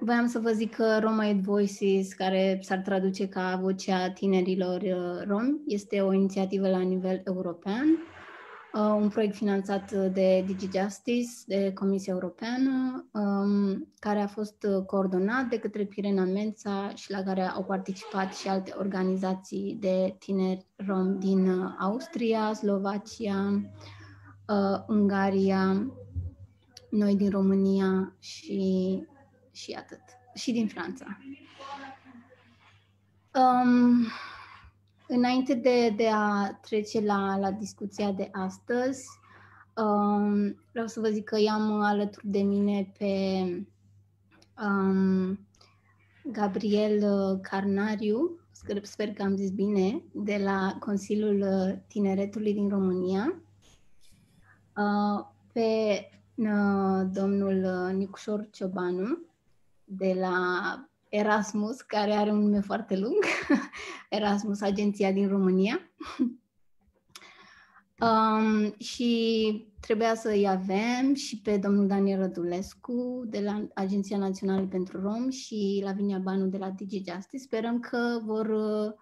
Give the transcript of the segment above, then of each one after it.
voiam să vă zic că Roma Ed Voices, care s-ar traduce ca vocea tinerilor uh, romi, este o inițiativă la nivel european, uh, un proiect finanțat de DigiJustice, de Comisia Europeană, um, care a fost coordonat de către Pirena Mența și la care au participat și alte organizații de tineri romi din Austria, Slovacia, Ungaria, noi din România și, și atât. Și din Franța. Um, înainte de, de a trece la, la discuția de astăzi, um, vreau să vă zic că i-am alături de mine pe um, Gabriel Carnariu, sper, sper că am zis bine, de la Consiliul Tineretului din România, uh, pe domnul uh, Nicușor Ciobanu de la Erasmus, care are un nume foarte lung, Erasmus, agenția din România. um, și trebuia să-i avem și pe domnul Daniel Rădulescu de la Agenția Națională pentru Rom și Lavinia Banu de la DigiJustice. Sperăm că vor uh,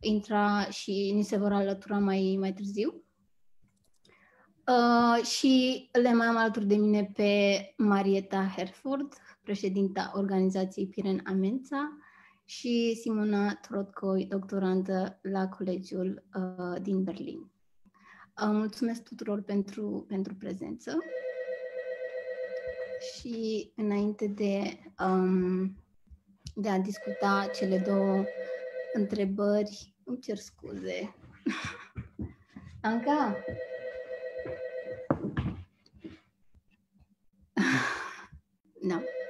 intra și ni se vor alătura mai, mai târziu. Uh, și le mai am alături de mine pe Marieta Herford, președinta organizației Piren Amența, și Simona Trotkoi, doctorandă la colegiul uh, din Berlin. Uh, mulțumesc tuturor pentru, pentru prezență. Și înainte de, um, de a discuta cele două întrebări, îmi cer scuze. Anca, Da. Uh,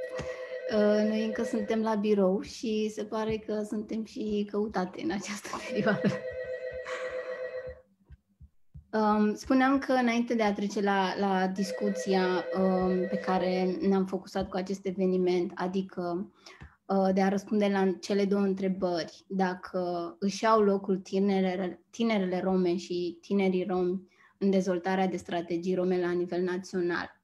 noi încă suntem la birou și se pare că suntem și căutate în această perioadă. Um, spuneam că înainte de a trece la, la discuția um, pe care ne-am focusat cu acest eveniment, adică uh, de a răspunde la cele două întrebări, dacă își au locul tinerele, tinerele rome și tinerii romi în dezvoltarea de strategii rome la nivel național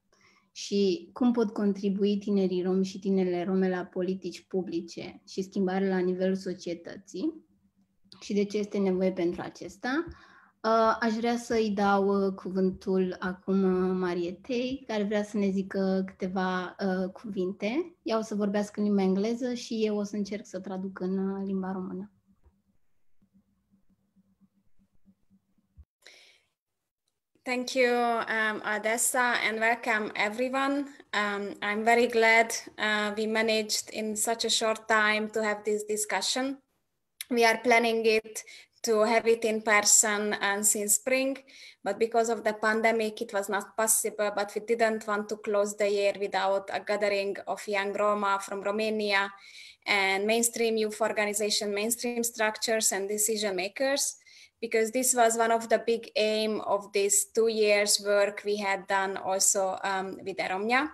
și cum pot contribui tinerii romi și tinerile rome la politici publice și schimbare la nivelul societății și de ce este nevoie pentru acesta. Uh, aș vrea să-i dau uh, cuvântul acum uh, Marietei, care vrea să ne zică câteva cuvinte. Ea o să vorbească în limba engleză și eu o să încerc să traduc în limba română. Thank you, um, Odessa, and welcome everyone. Um, I'm very glad uh, we managed in such a short time to have this discussion. We are planning it to have it in person and since spring, but because of the pandemic, it was not possible. But we didn't want to close the year without a gathering of young Roma from Romania and mainstream youth organization, mainstream structures and decision makers because this was one of the big aim of this two years work we had done also um, with Eromnia.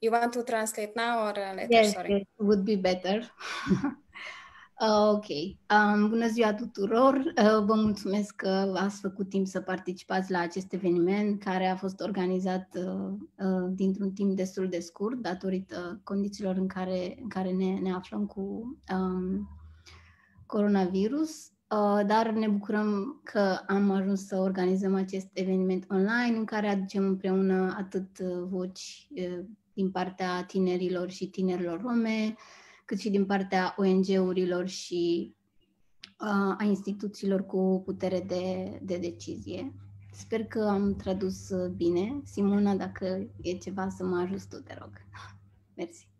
You want to translate now or uh, later? Yes, Sorry. it would be better. uh, ok. Um, bună ziua tuturor! Uh, vă mulțumesc că ați făcut timp să participați la acest eveniment care a fost organizat uh, uh, dintr-un timp destul de scurt datorită condițiilor în care, în care ne, ne aflăm cu um, coronavirus. Uh, dar ne bucurăm că am ajuns să organizăm acest eveniment online în care aducem împreună atât uh, voci uh, din partea tinerilor și tinerilor rome, cât și din partea ONG-urilor și a instituțiilor cu putere de, de decizie. Sper că am tradus bine. Simona, dacă e ceva să mă ajut tu, te rog. Mersi.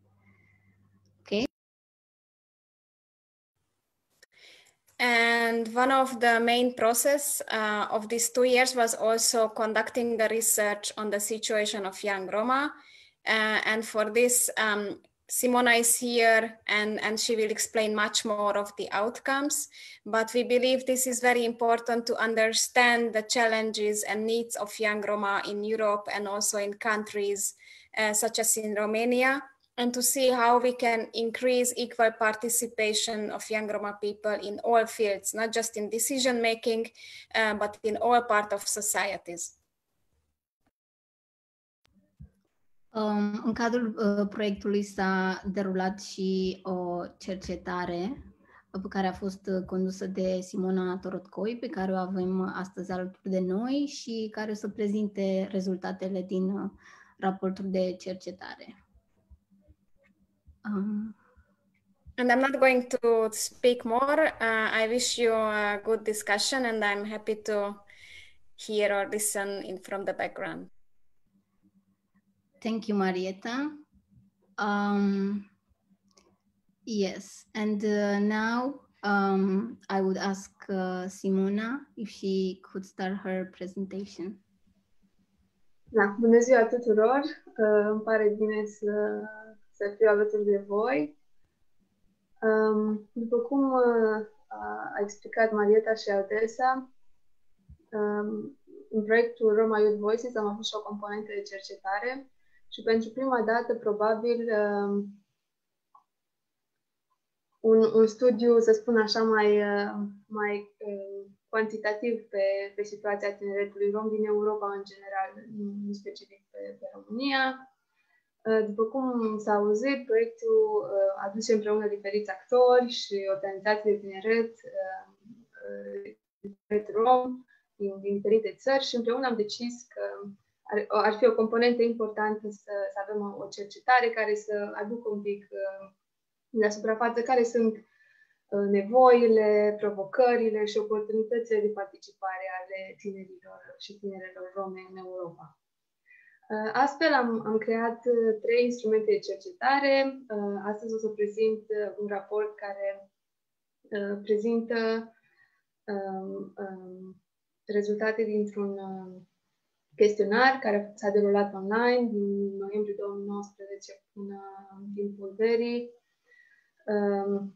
And one of the main process uh, of these two years was also conducting the research on the situation of young Roma. Uh, and for this, um, Simona is here and, and she will explain much more of the outcomes. But we believe this is very important to understand the challenges and needs of young Roma in Europe and also in countries uh, such as in Romania and to see how we can increase equal participation of young Roma people in all fields, not just in decision making, uh, but in all part of societies. Um, în cadrul uh, proiectului s-a derulat și o cercetare pe care a fost uh, condusă de Simona Torotcoi, pe care o avem astăzi alături de noi și care o să prezinte rezultatele din uh, raportul de cercetare. Um. And I'm not going to speak more. Uh, I wish you a good discussion and I'm happy to hear or listen in from the background. Thank you, Marietta. Um, yes, and uh, now um, I would ask uh, Simona if she could start her presentation. Da, bună ziua tuturor! Uh, îmi pare bine să, să fiu alături de voi. Um, după cum uh, a explicat Marieta și Aldesa, um, în proiectul Roma Youth Voices am avut și o componentă de cercetare și pentru prima dată, probabil, uh, un, un studiu, să spun așa, mai, uh, mai uh, cuantitativ pe, pe situația tineretului rom din Europa în general, nu specific pe, pe România. După cum s-a auzit, proiectul aduce împreună diferiți actori și organizații de tineret, tineret rom din, din diferite țări și împreună am decis că ar, ar fi o componentă importantă să, să avem o, o cercetare care să aducă un pic uh, la suprafață care sunt uh, nevoile, provocările și oportunitățile de participare ale tinerilor și tinerelor rome în Europa. Uh, astfel am, am creat trei instrumente de cercetare. Astăzi o să prezint un raport care prezintă um, um, rezultate dintr-un chestionar care s-a derulat online din noiembrie 2019 până în timpul verii. Um,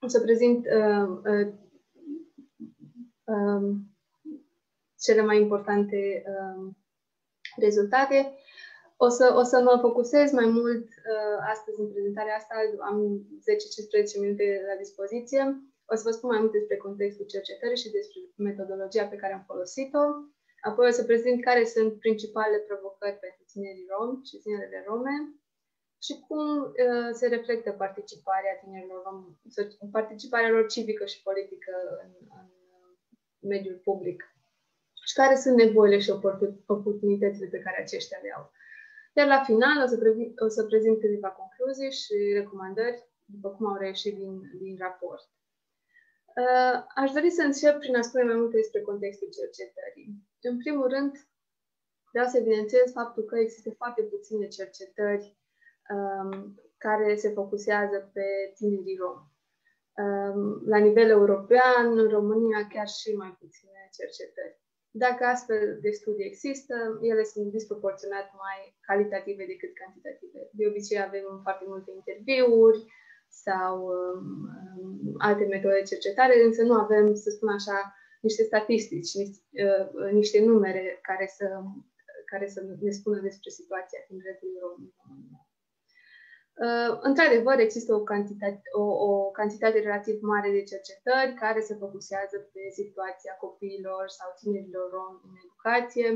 o să prezint uh, uh, um, cele mai importante um, rezultate. O să, o să mă focusez mai mult uh, astăzi în prezentarea asta, am 10-15 minute la dispoziție. O să vă spun mai mult despre contextul cercetării și despre metodologia pe care am folosit-o. Apoi o să prezint care sunt principalele provocări pentru tinerii romi și tinerele rome și cum uh, se reflectă participarea tinerilor romi, participarea lor civică și politică în, în mediul public și care sunt nevoile și oportunitățile pe care aceștia le au. Iar la final o să, prezint, o să prezint câteva concluzii și recomandări, după cum au reieșit din, din raport. Uh, aș dori să încep prin a spune mai multe despre contextul cercetării. În primul rând, vreau să evidențiez faptul că există foarte puține cercetări um, care se focusează pe tinerii romi. Um, la nivel european, în România, chiar și mai puține cercetări. Dacă astfel de studii există, ele sunt disproporționat mai calitative decât cantitative. De obicei avem foarte multe interviuri sau um, um alte metode de cercetare, însă nu avem, să spun așa, niște statistici, niște, uh, niște numere care să, care să ne spună despre situația tineretului rom în România. Uh, într-adevăr, există o cantitate, o, o cantitate relativ mare de cercetări care se focusează pe situația copiilor sau tinerilor rom în educație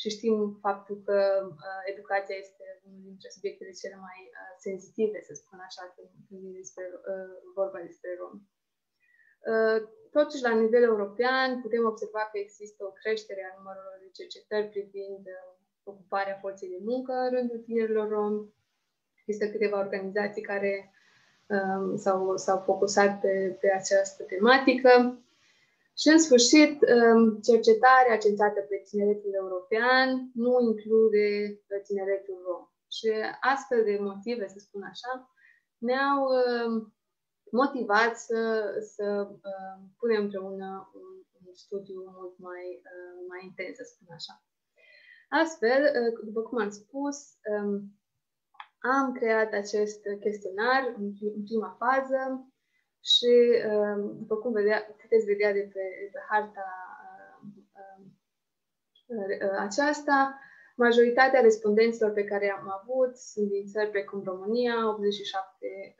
și știm faptul că uh, educația este unul dintre subiectele cele mai uh, sensitive, să spun așa, când, când e despre, uh, vorba despre rom. Uh, Totuși, la nivel european, putem observa că există o creștere a numărului de cercetări privind uh, ocuparea forței de muncă în rândul tinerilor romi. Există câteva organizații care um, s-au, s-au focusat pe, pe această tematică. Și, în sfârșit, um, cercetarea centrată pe tineretul european nu include tineretul rom. Și astfel de motive, să spun așa, ne-au um, motivat să, să uh, punem împreună un, un studiu mult mai, uh, mai intens, să spun așa. Astfel, uh, după cum am spus, um, am creat acest chestionar în, în prima fază și, um, după cum vedea, puteți vedea de pe, de pe harta uh, uh, aceasta, majoritatea respondenților pe care am avut sunt din țări precum România, 87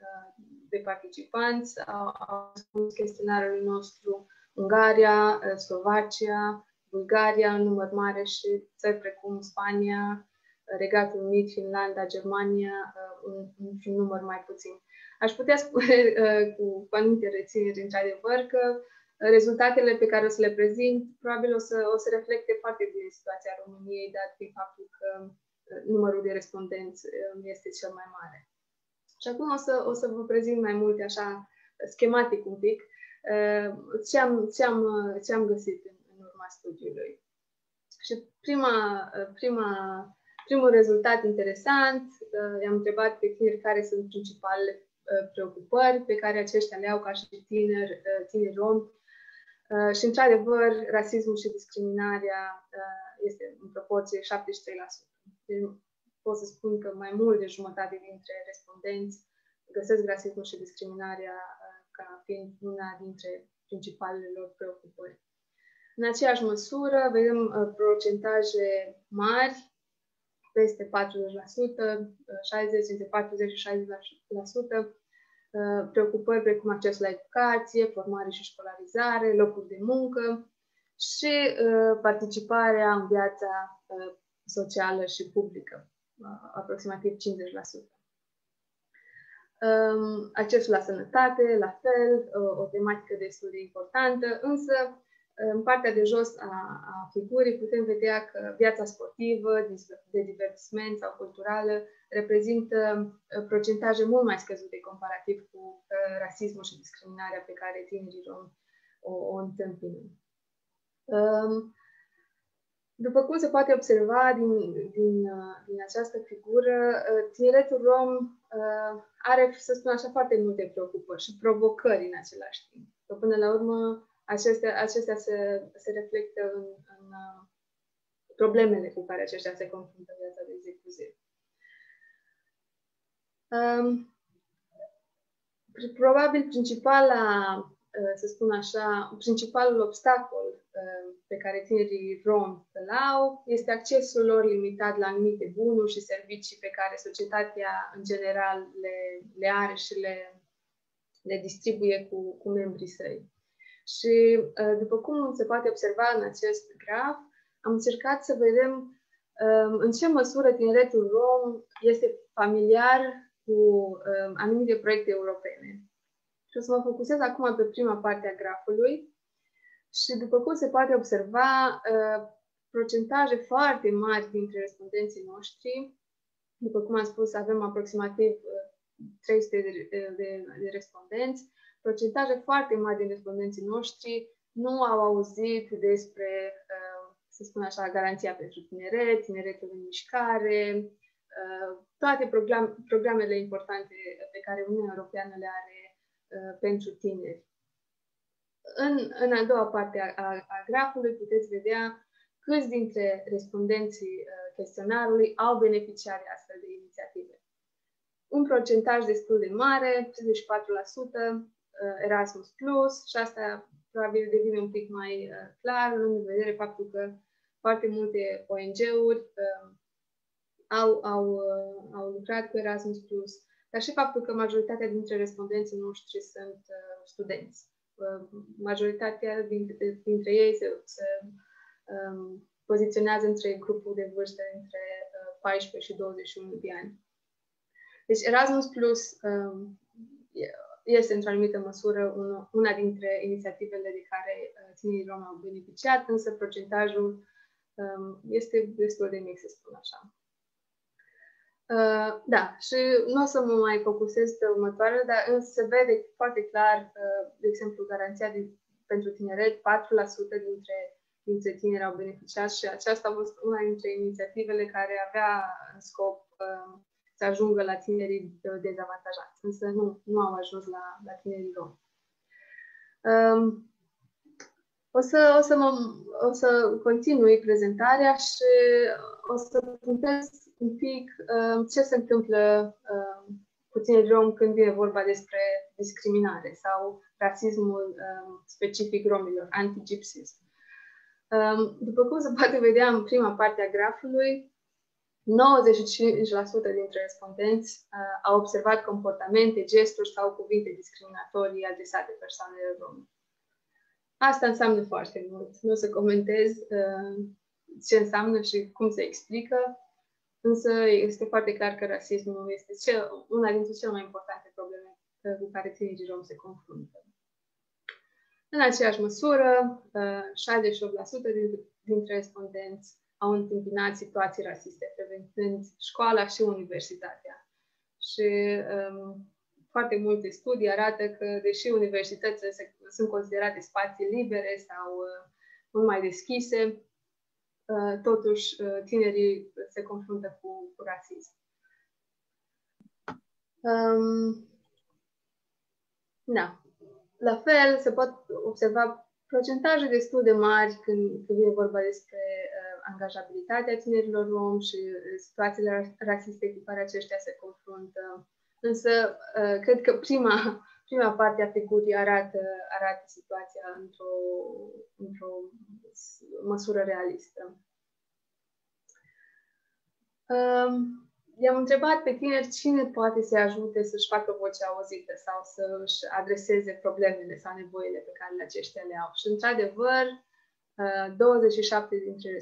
de participanți au, au spus chestionarul nostru Ungaria, eh, Slovacia, Bulgaria, număr mare și țări precum Spania, Regatul Unit, Finlanda, Germania, un, un, un număr mai puțin. Aș putea spune cu, cu anumite rețineri, într-adevăr, că rezultatele pe care o să le prezint probabil o să, o să reflecte foarte bine situația României, dat fiind faptul că numărul de respondenți este cel mai mare. Și acum o să, o să vă prezint mai multe, așa, schematic un pic, ce am, ce am, ce am găsit în, în urma studiului. Și prima, prima, primul rezultat interesant, i-am întrebat pe tineri care sunt principalele preocupări pe care aceștia le au ca și tineri, tineri romi. Și, într-adevăr, rasismul și discriminarea este în proporție 73%. Deci, pot să spun că mai mult de jumătate dintre respondenți găsesc rasismul și discriminarea ca fiind una dintre principalele lor preocupări. În aceeași măsură, vedem uh, procentaje mari, peste 40%, 60, uh, între 40 și 60%, uh, preocupări precum acces la educație, formare și școlarizare, locuri de muncă și participarea în viața socială și publică, aproximativ 50%. Um, accesul la sănătate, la fel, o tematică destul de importantă, însă în partea de jos a, a figurii putem vedea că viața sportivă, de divertisment sau culturală reprezintă uh, procentaje mult mai scăzute comparativ cu uh, rasismul și discriminarea pe care tinerii romi o, o întâmpină. Um, după cum se poate observa din, din, uh, din această figură, tineretul rom are, să spun așa, foarte multe preocupări și provocări în același timp. Că până la urmă, acestea, acestea se, se reflectă în, în uh, problemele cu care aceștia se confruntă în viața de zi cu zi. Um, probabil principala, uh, să spun așa, principalul obstacol uh, pe care tinerii rom îl au este accesul lor limitat la anumite bunuri și servicii pe care societatea în general le, le are și le, le distribuie cu, cu membrii săi. Și uh, după cum se poate observa în acest graf, am încercat să vedem um, în ce măsură tineretul rom este familiar cu um, anumite proiecte europene. Și o să mă focusez acum pe prima parte a grafului. Și după cum se poate observa, uh, procentaje foarte mari dintre respondenții noștri, după cum am spus, avem aproximativ 300 uh, de, de, de respondenți, procentaje foarte mari din respondenții noștri nu au auzit despre, uh, să spun așa, garanția pentru tineret, tineretul în mișcare, uh, toate program, programele importante pe care Uniunea Europeană le are uh, pentru tineri. În, în a doua parte a, a, a grafului puteți vedea câți dintre respondenții chestionarului au beneficiat de astfel de inițiative. Un procentaj destul de mare, 34%, Uh, Erasmus Plus și asta probabil devine un pic mai uh, clar, în vedere faptul că foarte multe ONG-uri uh, au, au, uh, au lucrat cu Erasmus Plus, dar și faptul că majoritatea dintre respondenții noștri sunt uh, studenți. Uh, majoritatea dintre, dintre ei se, se um, poziționează între grupul de vârstă între uh, 14 și 21 de ani. Deci Erasmus Plus um, este într-o anumită măsură una dintre inițiativele de care uh, tinerii romi au beneficiat, însă procentajul um, este destul de mic, să spun așa. Uh, da, și nu o să mă mai focusez pe următoarele, dar se vede foarte clar, uh, de exemplu, garanția de, pentru tineret, 4% dintre, dintre tineri au beneficiat și aceasta a fost una dintre inițiativele care avea în scop uh, să ajungă la tinerii dezavantajați, însă nu, nu au ajuns la, la tinerii romi. Um, o să, o, să mă, o să continui prezentarea și o să puntez un pic um, ce se întâmplă um, cu tinerii romi când vine vorba despre discriminare sau rasismul um, specific romilor, anti-gypsism. Um, după cum se poate vedea în prima parte a grafului, 95% dintre respondenți uh, au observat comportamente, gesturi sau cuvinte discriminatorii adresate persoanelor rome. Asta înseamnă foarte mult. Nu o să comentez uh, ce înseamnă și cum se explică. însă este foarte clar că rasismul este cel, una dintre cele mai importante probleme cu care tinerii rom se confruntă. În aceeași măsură, 68% dintre respondenți au întâmpinat situații rasiste, preventând școala și universitatea. Și um, foarte multe studii arată că, deși universitățile se, sunt considerate spații libere sau uh, mult mai deschise, uh, totuși uh, tinerii se confruntă cu, cu rasism. Um, da. La fel, se pot observa procentaje destul de mari când, când vine vorba despre uh, angajabilitatea tinerilor rom și situațiile rasiste cu care aceștia se confruntă. Însă, uh, cred că prima, prima parte a figurii arată, arată situația într-o, într-o măsură realistă. Um, i-am întrebat pe tineri cine poate să ajute să-și facă vocea auzită sau să-și adreseze problemele sau nevoile pe care aceștia le au. Și, într-adevăr, 27%, uh, dintre,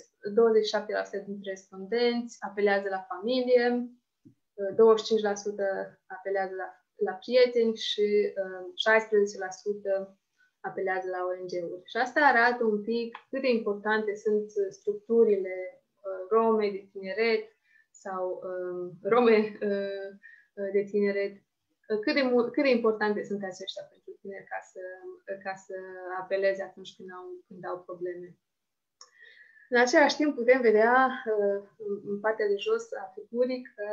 27% dintre respondenți apelează la familie, 25% uh, apelează la, la prieteni și 16% uh, apelează la ONG-uri. Și asta arată un pic cât de importante sunt structurile rome de tineret, sau uh, rome uh, uh, de tineret, uh, cât de, cât de importante sunt aceștia pentru tineri ca să, ca să apeleze atunci când au, când au probleme. În același timp putem vedea uh, în partea de jos a figurii că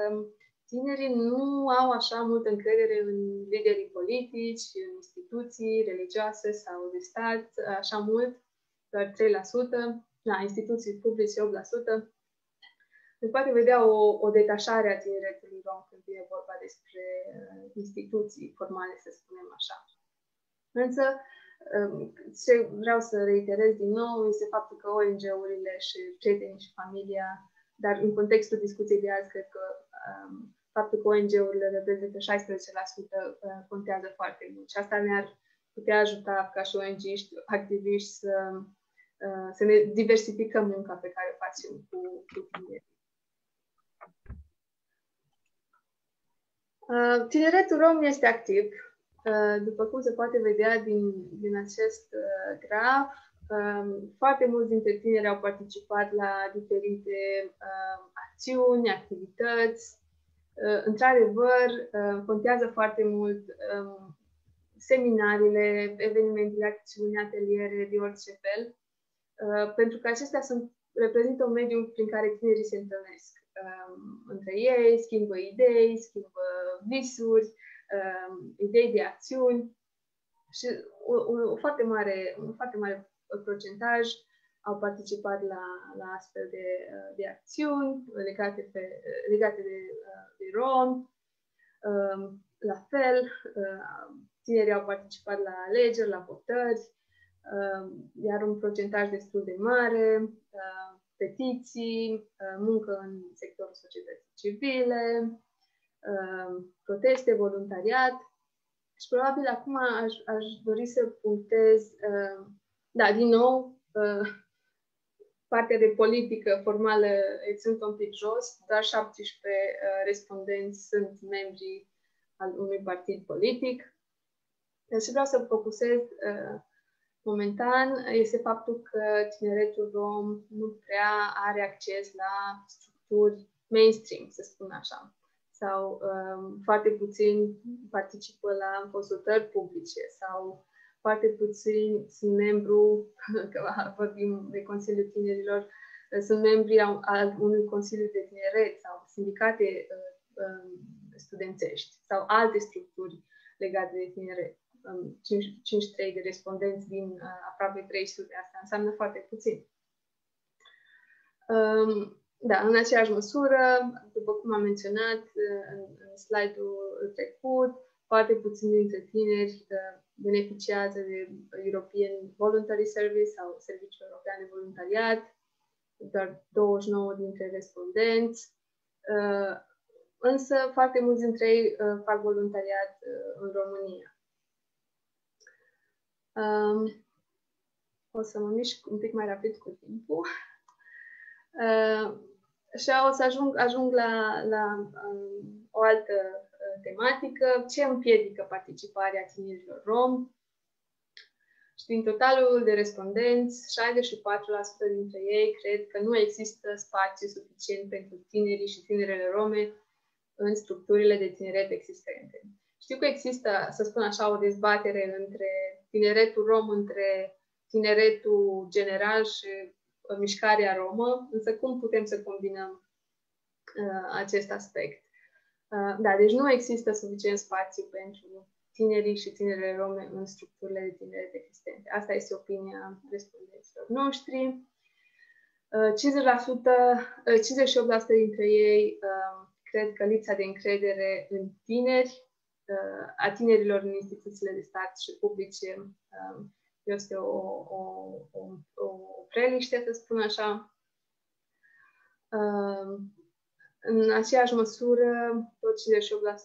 tinerii nu au așa multă încredere în liderii politici, în instituții religioase sau de stat, așa mult, doar 3%, la instituții publice 8%, se poate vedea o, o detașare a tineretului rom când vine vorba despre uh, instituții formale, să spunem așa. Însă, um, ce vreau să reiterez din nou este faptul că ONG-urile și prietenii și familia, dar în contextul discuției de azi, cred că um, faptul că ONG-urile reprezintă 16% uh, contează foarte mult și asta ne-ar putea ajuta ca și ONG-iști, activiști să, uh, să ne diversificăm munca pe care o facem cu, cu tineri. Uh, tineretul rom este activ. Uh, după cum se poate vedea din, din acest uh, graf, um, foarte mulți dintre tineri au participat la diferite acțiuni, activități. Într-adevăr, contează foarte mult um, seminariile, evenimentele, acțiuni, ateliere de orice fel, pentru că acestea sunt, reprezintă un mediu prin care tinerii se întâlnesc um, între ei, schimbă idei, schimbă visuri, um, idei de acțiuni și o, o, o foarte mare, un foarte mare procentaj au participat la, la astfel de, de acțiuni legate, pe, legate de, de rom. Um, la fel, uh, tinerii au participat la alegeri, la votări, um, iar un procentaj destul de mare uh, petiții, uh, muncă în sectorul societății civile, uh, proteste, voluntariat. Și probabil acum aș, aș dori să punctez, uh, da, din nou, partea de politică formală sunt un pic jos, doar 17 respondenți sunt membri al unui partid politic. Deci vreau să focusez momentan este faptul că tineretul rom nu prea are acces la structuri mainstream, să spun așa, sau um, foarte puțin participă la consultări publice sau foarte puțin sunt membru, că vorbim de Consiliul Tinerilor, sunt membri al unui Consiliu de Tineret sau sindicate uh, um, studențești sau alte structuri legate de tineret. 53 de respondenți din uh, aproape 300. Asta înseamnă foarte puțin. Um, da, în aceeași măsură, după cum am menționat uh, în, în slide-ul trecut, foarte puțini dintre tineri uh, beneficiază de European Voluntary Service sau Serviciul European de Voluntariat, doar 29 dintre respondenți, însă foarte mulți dintre ei fac voluntariat în România. Um, o să mă mișc un pic mai rapid cu timpul. Uh, Și o să ajung, ajung la, la um, o altă uh, tematică. Ce împiedică participarea tinerilor rom? Și din totalul de respondenți, 64% dintre ei cred că nu există spațiu suficient pentru tinerii și tinerele rome în structurile de tineret existente. Știu că există, să spun așa, o dezbatere între tineretul rom, între tineretul general și uh, mișcarea romă, însă cum putem să combinăm uh, acest aspect? Uh, da, deci nu există suficient spațiu pentru tinerii și tinerele rome în structurile de tineret existente. Asta este opinia respondenților noștri. 50%, 58% dintre ei cred că lipsa de încredere în tineri, a tinerilor în instituțiile de stat și publice este o, o, o, o preliște, să spun așa. În aceeași măsură, tot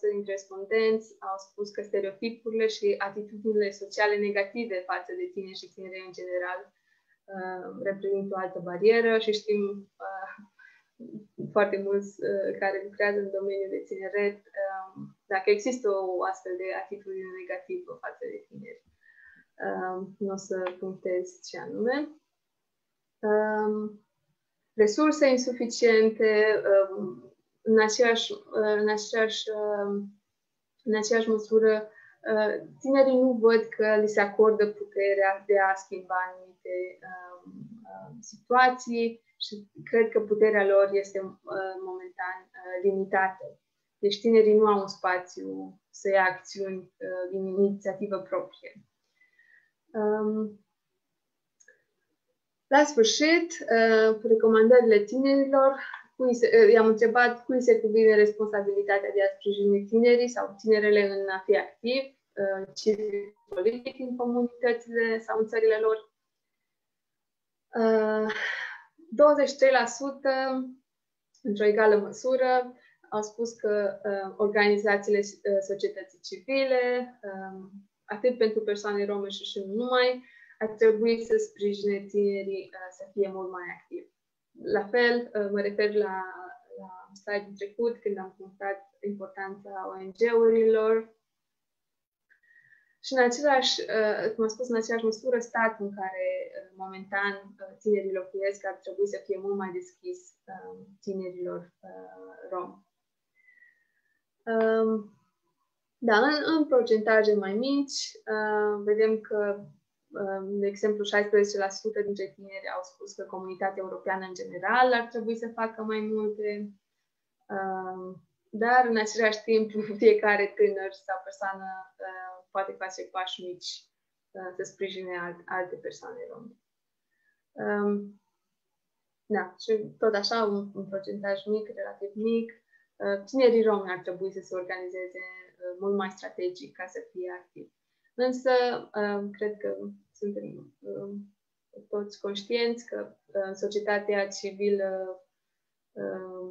58% dintre respondenți au spus că stereotipurile și atitudinile sociale negative față de tine și tineri în general uh, reprezintă o altă barieră și știm uh, foarte mulți uh, care lucrează în domeniul de tineret um, dacă există o astfel de atitudine negativă față de tineri. Um, nu o să punctez ce anume. Um, resurse insuficiente, um, în aceeași, uh, în aceeași, în aceeași măsură, uh, tinerii nu văd că li se acordă puterea de a schimba anumite situații și cred că puterea lor este uh, momentan limitată. Deci tinerii nu au un spațiu să ia acțiuni din inițiativă proprie. Um, la sfârșit, uh, recomandările tinerilor, cui se, uh, i-am întrebat cui se cuvine responsabilitatea de a sprijini tinerii sau tinerele în a fi activ, uh, civic politic în comunitățile sau în țările lor. 23% într-o egală măsură au spus că organizațiile societății civile, um, atât pentru persoane rome și și nu numai, ar trebui să sprijine tinerii uh, să fie mult mai activi. La fel, uh, mă refer la, la slide trecut, când am punctat importanța ONG-urilor. Și în același, uh, cum am spus, în aceeași măsură, statul în care momentan tinerii locuiesc ar trebui să fie mult mai deschis tinerilor rom. Um, da, în, în procentaje mai mici, uh, vedem că, uh, de exemplu, 16% dintre tineri au spus că comunitatea europeană în general ar trebui să facă mai multe, uh, dar în același timp fiecare tânăr sau persoană uh, poate face pași mici uh, să sprijine alt, alte persoane rome. Um, da, și tot așa, un, un procentaj mic, relativ mic. Uh, tinerii romi ar trebui să se organizeze Uh, mult mai strategic ca să fie activ. Însă, uh, cred că suntem uh, toți conștienți că societatea civilă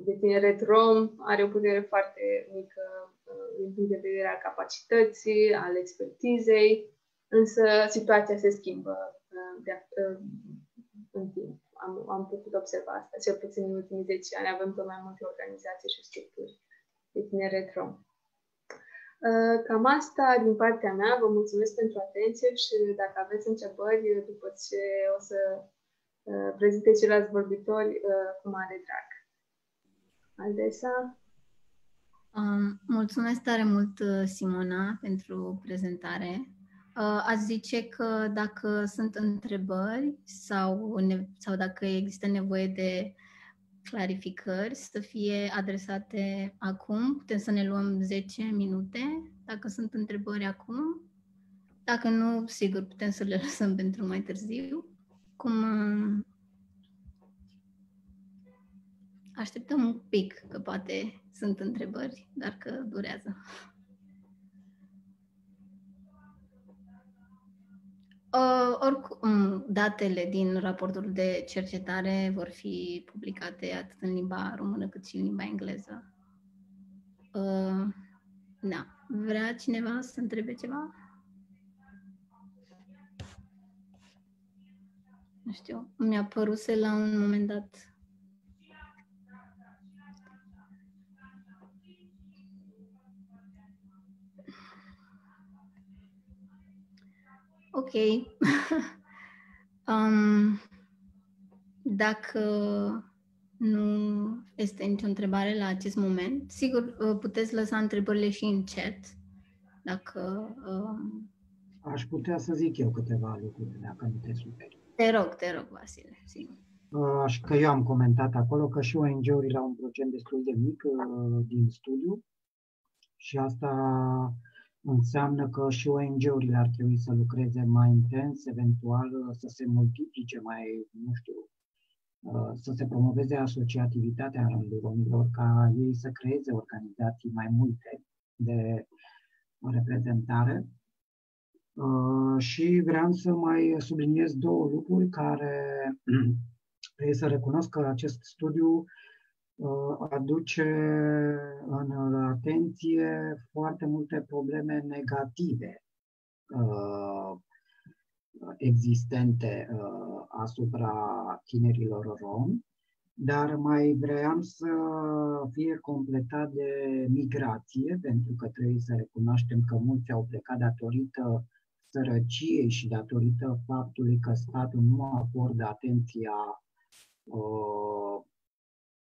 de tineret rom are o putere foarte mică din punct de vedere al capacității, al expertizei, însă situația se schimbă de, în timp. Am, am putut observa asta, cel puțin în ultimii 10 ani avem tot mai multe organizații și structuri de tineret rom. Uh, cam asta din partea mea. Vă mulțumesc pentru atenție și dacă aveți întrebări după ce o să uh, prezinte ceilalți vorbitori, uh, cu mare drag. Aldesa? Um, mulțumesc tare mult, Simona, pentru prezentare. Uh, aș zice că dacă sunt întrebări sau, ne- sau dacă există nevoie de clarificări să fie adresate acum. Putem să ne luăm 10 minute, dacă sunt întrebări acum. Dacă nu, sigur, putem să le lăsăm pentru mai târziu. Cum așteptăm un pic, că poate sunt întrebări, dar că durează. Uh, oricum, datele din raportul de cercetare vor fi publicate atât în limba română cât și în limba engleză. Uh, da. Vrea cineva să întrebe ceva? Nu știu, mi-a păruse la un moment dat Ok. um, dacă nu este nicio întrebare la acest moment, sigur uh, puteți lăsa întrebările și în chat. Dacă. Um... Aș putea să zic eu câteva lucruri, dacă nu te superi. Te rog, te rog, Vasile, sigur. Uh, că eu am comentat acolo că și ONG-urile au un procent destul de mic uh, din studiu și asta înseamnă că și ONG-urile ar trebui să lucreze mai intens, eventual să se multiplice mai, nu știu, uh, să se promoveze asociativitatea în rândul romilor, ca ei să creeze organizații mai multe de reprezentare. Uh, și vreau să mai subliniez două lucruri care trebuie să recunosc că acest studiu Uh, aduce în atenție foarte multe probleme negative uh, existente uh, asupra tinerilor romi, dar mai vreau să fie completat de migrație, pentru că trebuie să recunoaștem că mulți au plecat datorită sărăciei și datorită faptului că statul nu acordă atenția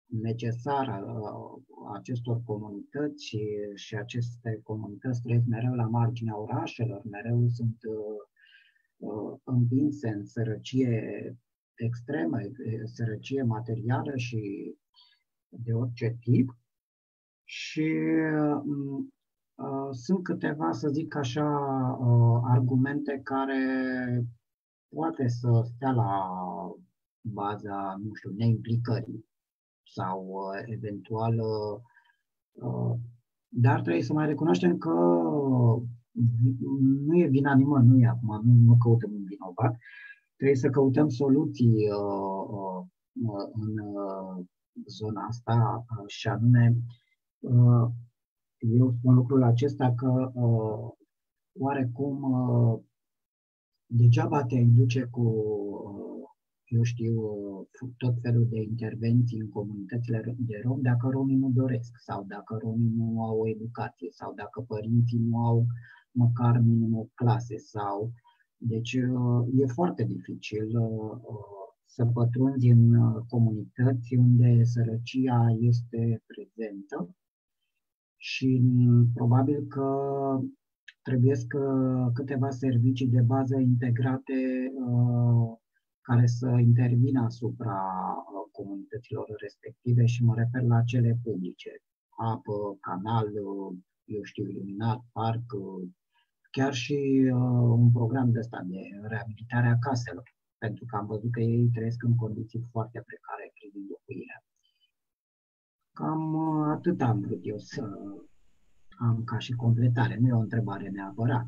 necesară uh, acestor comunități și, și aceste comunități trăiesc mereu la marginea orașelor, mereu sunt uh, uh, împinse în sărăcie extremă, sărăcie materială și de orice tip. Și uh, sunt câteva, să zic așa, uh, argumente care poate să stea la baza, nu știu, neimplicării sau uh, eventual. Uh, uh, dar trebuie să mai recunoaștem că nu e vina nimănui acum, nu, nu căutăm un vinovat, trebuie să căutăm soluții în zona asta și anume eu spun lucrul acesta că oarecum degeaba te induce cu eu știu, tot felul de intervenții în comunitățile de rom dacă romii nu doresc sau dacă romii nu au o educație sau dacă părinții nu au măcar minim clase sau... Deci e foarte dificil uh, să pătrunzi în comunități unde sărăcia este prezentă și probabil că trebuie câteva servicii de bază integrate uh, care să intervină asupra uh, comunităților respective și mă refer la cele publice, apă, canal, uh, eu știu, iluminat, parc, uh, chiar și un program de ăsta de reabilitare a caselor, pentru că am văzut că ei trăiesc în condiții foarte precare privind locuirea. Cam atât am vrut eu să am ca și completare, nu e o întrebare neapărat.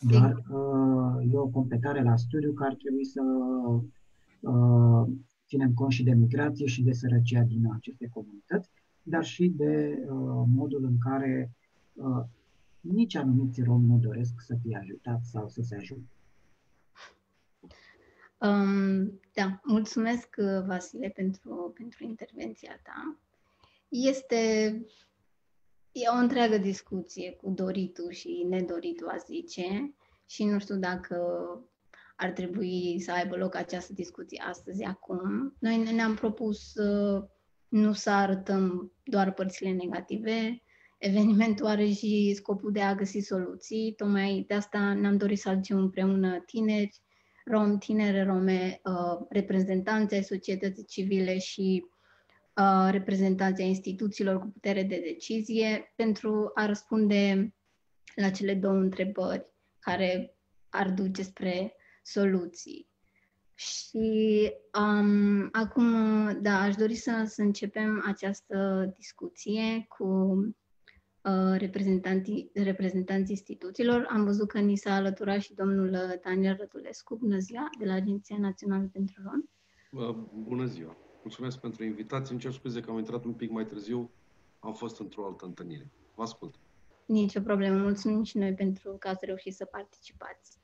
Dar uh, e o completare la studiu care ar trebui să uh, ținem cont și de migrație și de sărăcia din aceste comunități, dar și de uh, modul în care uh, nici anumiți romi nu doresc să fie ajutați sau să se ajute. Um, da, mulțumesc, uh, Vasile, pentru, pentru intervenția ta. Este E o întreagă discuție cu doritul și nedoritul, a zice, și nu știu dacă ar trebui să aibă loc această discuție astăzi, acum. Noi ne-am propus uh, nu să arătăm doar părțile negative, evenimentul are și scopul de a găsi soluții, tocmai de asta ne-am dorit să aducem împreună tineri, rom, tinere rome, uh, reprezentanți ai societății civile și reprezentanții instituțiilor cu putere de decizie pentru a răspunde la cele două întrebări care ar duce spre soluții. Și um, acum, da, aș dori să, să începem această discuție cu uh, reprezentanții, reprezentanții instituțiilor. Am văzut că ni s-a alăturat și domnul Daniel Rădulescu, bună ziua, de la Agenția Națională pentru Rom. Bună ziua! Mulțumesc pentru invitație. Îmi cer scuze că am intrat un pic mai târziu. Am fost într-o altă întâlnire. Vă ascult. Nici o problemă. Mulțumim și noi pentru că ați reușit să participați.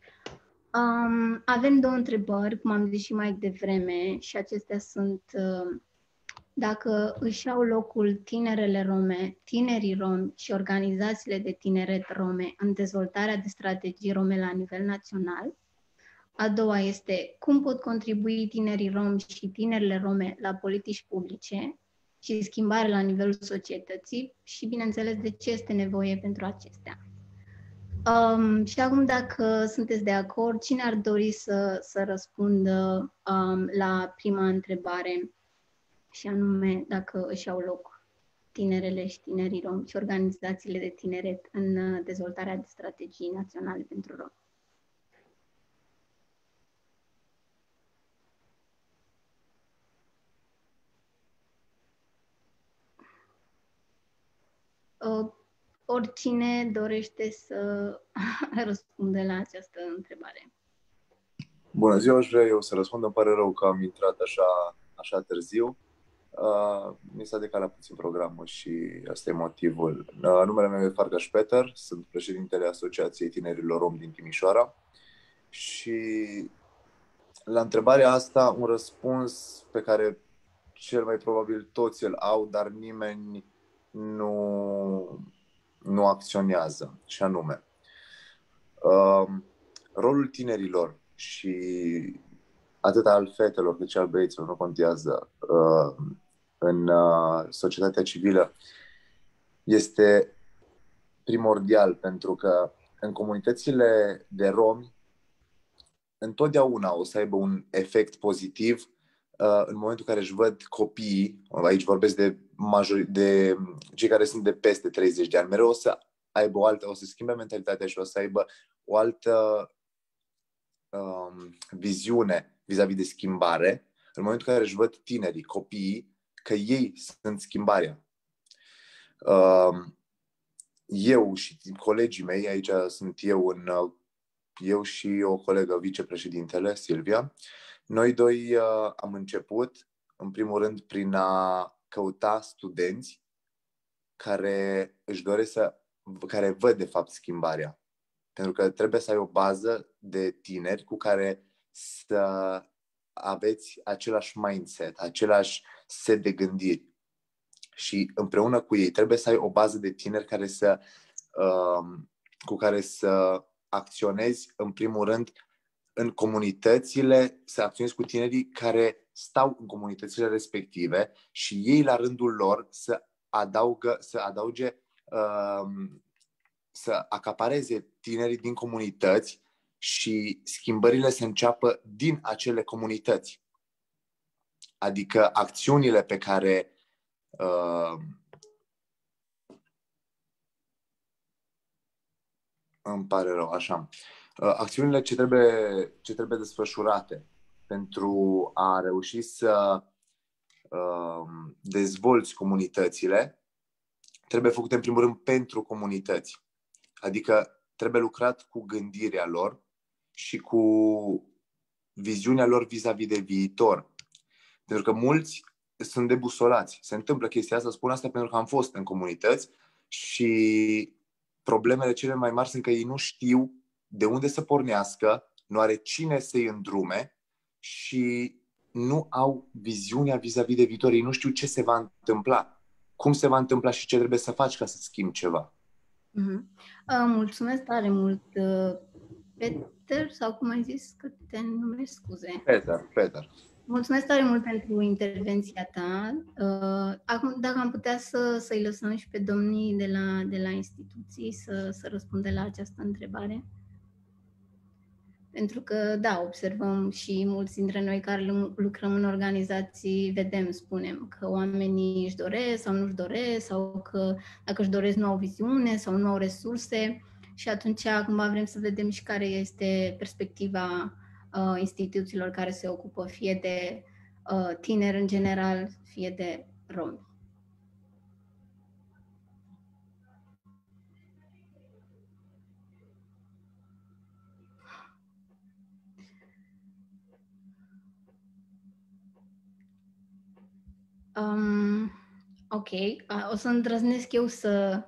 Um, avem două întrebări, cum am zis și mai devreme, și acestea sunt uh, dacă își au locul tinerele rome, tinerii romi și organizațiile de tineret rome în dezvoltarea de strategii rome la nivel național A doua este cum pot contribui tinerii romi și tinerile rome la politici publice și schimbare la nivelul societății și, bineînțeles, de ce este nevoie pentru acestea. Um, și acum, dacă sunteți de acord, cine ar dori să, să răspundă um, la prima întrebare, și anume dacă își au loc tinerele și tinerii romi și organizațiile de tineret în uh, dezvoltarea de strategii naționale pentru romi? Oricine dorește să răspunde la această întrebare. Bună ziua, aș vrea eu să răspund. Îmi pare rău că am intrat așa, așa târziu. Uh, mi s-a decalat puțin programul și asta e motivul. Uh, numele meu e Fargaș Peter, sunt președintele Asociației Tinerilor Rom din Timișoara și la întrebarea asta un răspuns pe care cel mai probabil toți îl au, dar nimeni nu, nu acționează, și anume uh, rolul tinerilor și atât al fetelor cât și al băieților, nu contează, uh, în uh, societatea civilă este primordial pentru că în comunitățile de romi întotdeauna o să aibă un efect pozitiv uh, în momentul în care își văd copiii, aici vorbesc de, majori, de cei care sunt de peste 30 de ani, mereu o să aibă o altă, o să schimbe mentalitatea și o să aibă o altă um, viziune vis-a-vis de schimbare, în momentul în care își văd tinerii, copiii, că ei sunt schimbarea. Um, eu și colegii mei, aici sunt eu, în, eu și o colegă vicepreședintele, Silvia, noi doi uh, am început, în primul rând, prin a căuta studenți care își doresc să, care văd de fapt schimbarea. Pentru că trebuie să ai o bază de tineri cu care să aveți același mindset, același set de gândiri. Și împreună cu ei trebuie să ai o bază de tineri care să, uh, cu care să acționezi în primul rând în comunitățile, să acționezi cu tinerii care stau în comunitățile respective și ei la rândul lor să adaugă, să adauge, um, să acapareze tinerii din comunități și schimbările să înceapă din acele comunități. Adică acțiunile pe care uh, îmi pare rău, așa. Uh, acțiunile ce trebuie, ce trebuie desfășurate pentru a reuși să uh, dezvolți comunitățile trebuie făcute în primul rând pentru comunități. Adică trebuie lucrat cu gândirea lor și cu viziunea lor vis-a-vis de viitor. Pentru că mulți sunt debusolați. Se întâmplă chestia asta, spun asta pentru că am fost în comunități și problemele cele mai mari sunt că ei nu știu de unde să pornească, nu are cine să-i îndrume și nu au viziunea vis-a-vis de viitor. Ei nu știu ce se va întâmpla, cum se va întâmpla și ce trebuie să faci ca să schimbi ceva. Mm-hmm. Uh, mulțumesc tare mult, uh, Peter, sau cum ai zis că te numești, scuze? Peter, Peter. Mulțumesc tare mult pentru intervenția ta. Uh, acum, dacă am putea să, să-i lăsăm și pe domnii de la, de la instituții să, să răspundă la această întrebare. Pentru că, da, observăm și mulți dintre noi care lucrăm în organizații, vedem, spunem, că oamenii își doresc sau nu își doresc, sau că dacă își doresc nu au viziune sau nu au resurse. Și atunci, acum vrem să vedem și care este perspectiva uh, instituțiilor care se ocupă fie de uh, tineri în general, fie de romi. Um, ok, uh, o să îndrăznesc eu să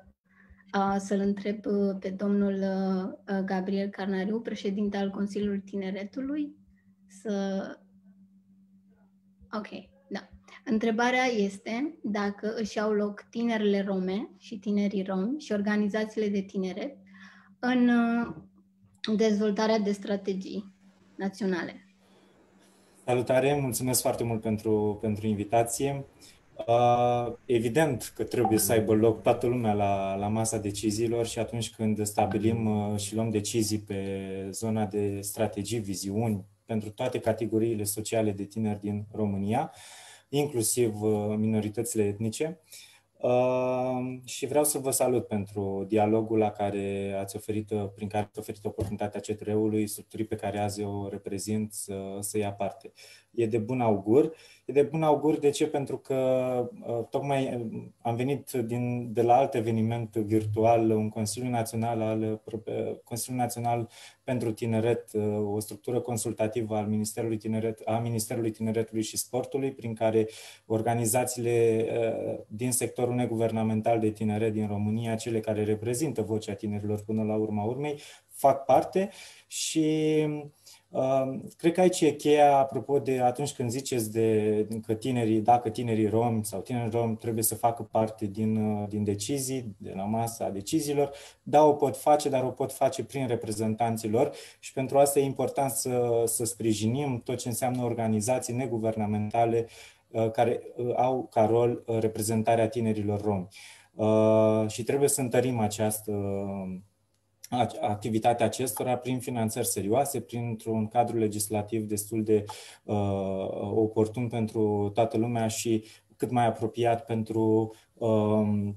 să-l întreb uh, pe domnul uh, uh, Gabriel Carnariu, președinte al Consiliului Tineretului, să... Ok, da. Întrebarea este dacă își au loc tinerile rome și tinerii romi și organizațiile de tineret în dezvoltarea de strategii naționale. Salutare, mulțumesc foarte mult pentru, pentru invitație. Uh, evident că trebuie să aibă loc toată lumea la, la masa deciziilor și atunci când stabilim uh, și luăm decizii pe zona de strategii, viziuni pentru toate categoriile sociale de tineri din România, inclusiv uh, minoritățile etnice, Uh, și vreau să vă salut pentru dialogul la care ați oferit, prin care ați oferit oportunitatea CTR-ului, structurii pe care azi o reprezint, să, să ia parte. E de bun augur. E de bun augur de ce? Pentru că uh, tocmai am venit din, de la alt eveniment virtual, un Consiliu Național al Consiliul Național pentru Tineret, uh, o structură consultativă al Ministerului Tineret, a Ministerului Tineretului și Sportului, prin care organizațiile uh, din sectorul neguvernamental de tineret din România, cele care reprezintă vocea tinerilor până la urma urmei, fac parte și Cred că aici e cheia, apropo de atunci când ziceți de că tinerii, dacă tinerii romi sau tinerii romi trebuie să facă parte din, din decizii, de la masa deciziilor, da, o pot face, dar o pot face prin reprezentanții lor și pentru asta e important să, să sprijinim tot ce înseamnă organizații neguvernamentale uh, care uh, au ca rol uh, reprezentarea tinerilor romi. Și trebuie să întărim această activitatea acestora prin finanțări serioase, printr-un cadru legislativ destul de uh, oportun pentru toată lumea și cât mai apropiat pentru uh,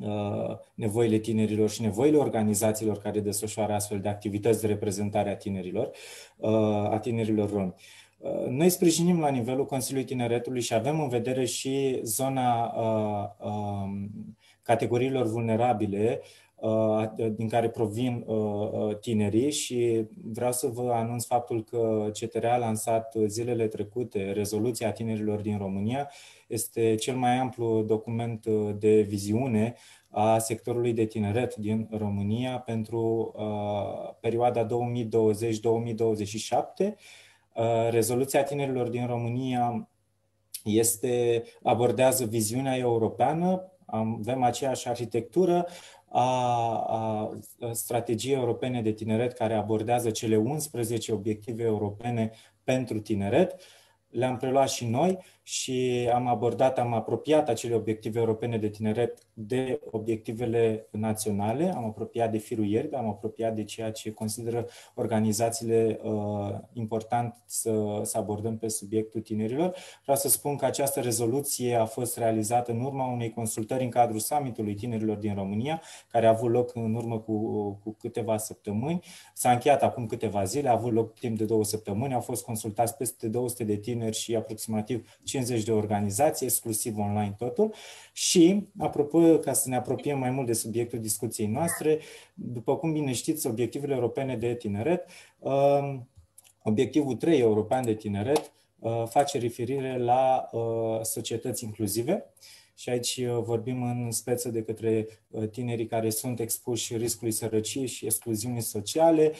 uh, nevoile tinerilor și nevoile organizațiilor care desfășoară astfel de activități de reprezentare a tinerilor, uh, a tinerilor romi. Uh, noi sprijinim la nivelul Consiliului Tineretului și avem în vedere și zona uh, uh, categoriilor vulnerabile Uh, din care provin uh, uh, tinerii și vreau să vă anunț faptul că CTR a lansat zilele trecute rezoluția tinerilor din România. Este cel mai amplu document de viziune a sectorului de tineret din România pentru perioada 2020-2027. Rezoluția tinerilor din România este, abordează viziunea europeană, avem aceeași arhitectură, a, a strategiei europene de tineret care abordează cele 11 obiective europene pentru tineret. Le-am preluat și noi și am abordat, am apropiat acele obiective europene de tineret de obiectivele naționale, am apropiat de firul ierbii, am apropiat de ceea ce consideră organizațiile uh, important să, să abordăm pe subiectul tinerilor. Vreau să spun că această rezoluție a fost realizată în urma unei consultări în cadrul summitului tinerilor din România, care a avut loc în urmă cu, cu câteva săptămâni. S-a încheiat acum câteva zile, a avut loc timp de două săptămâni, au fost consultați peste 200 de tineri și aproximativ 50 de organizații, exclusiv online totul. Și, apropo, ca să ne apropiem mai mult de subiectul discuției noastre, după cum bine știți, obiectivele europene de tineret, um, obiectivul 3 european de tineret uh, face referire la uh, societăți inclusive, și aici uh, vorbim în speță de către tinerii care sunt expuși riscului sărăciei și excluziunii sociale,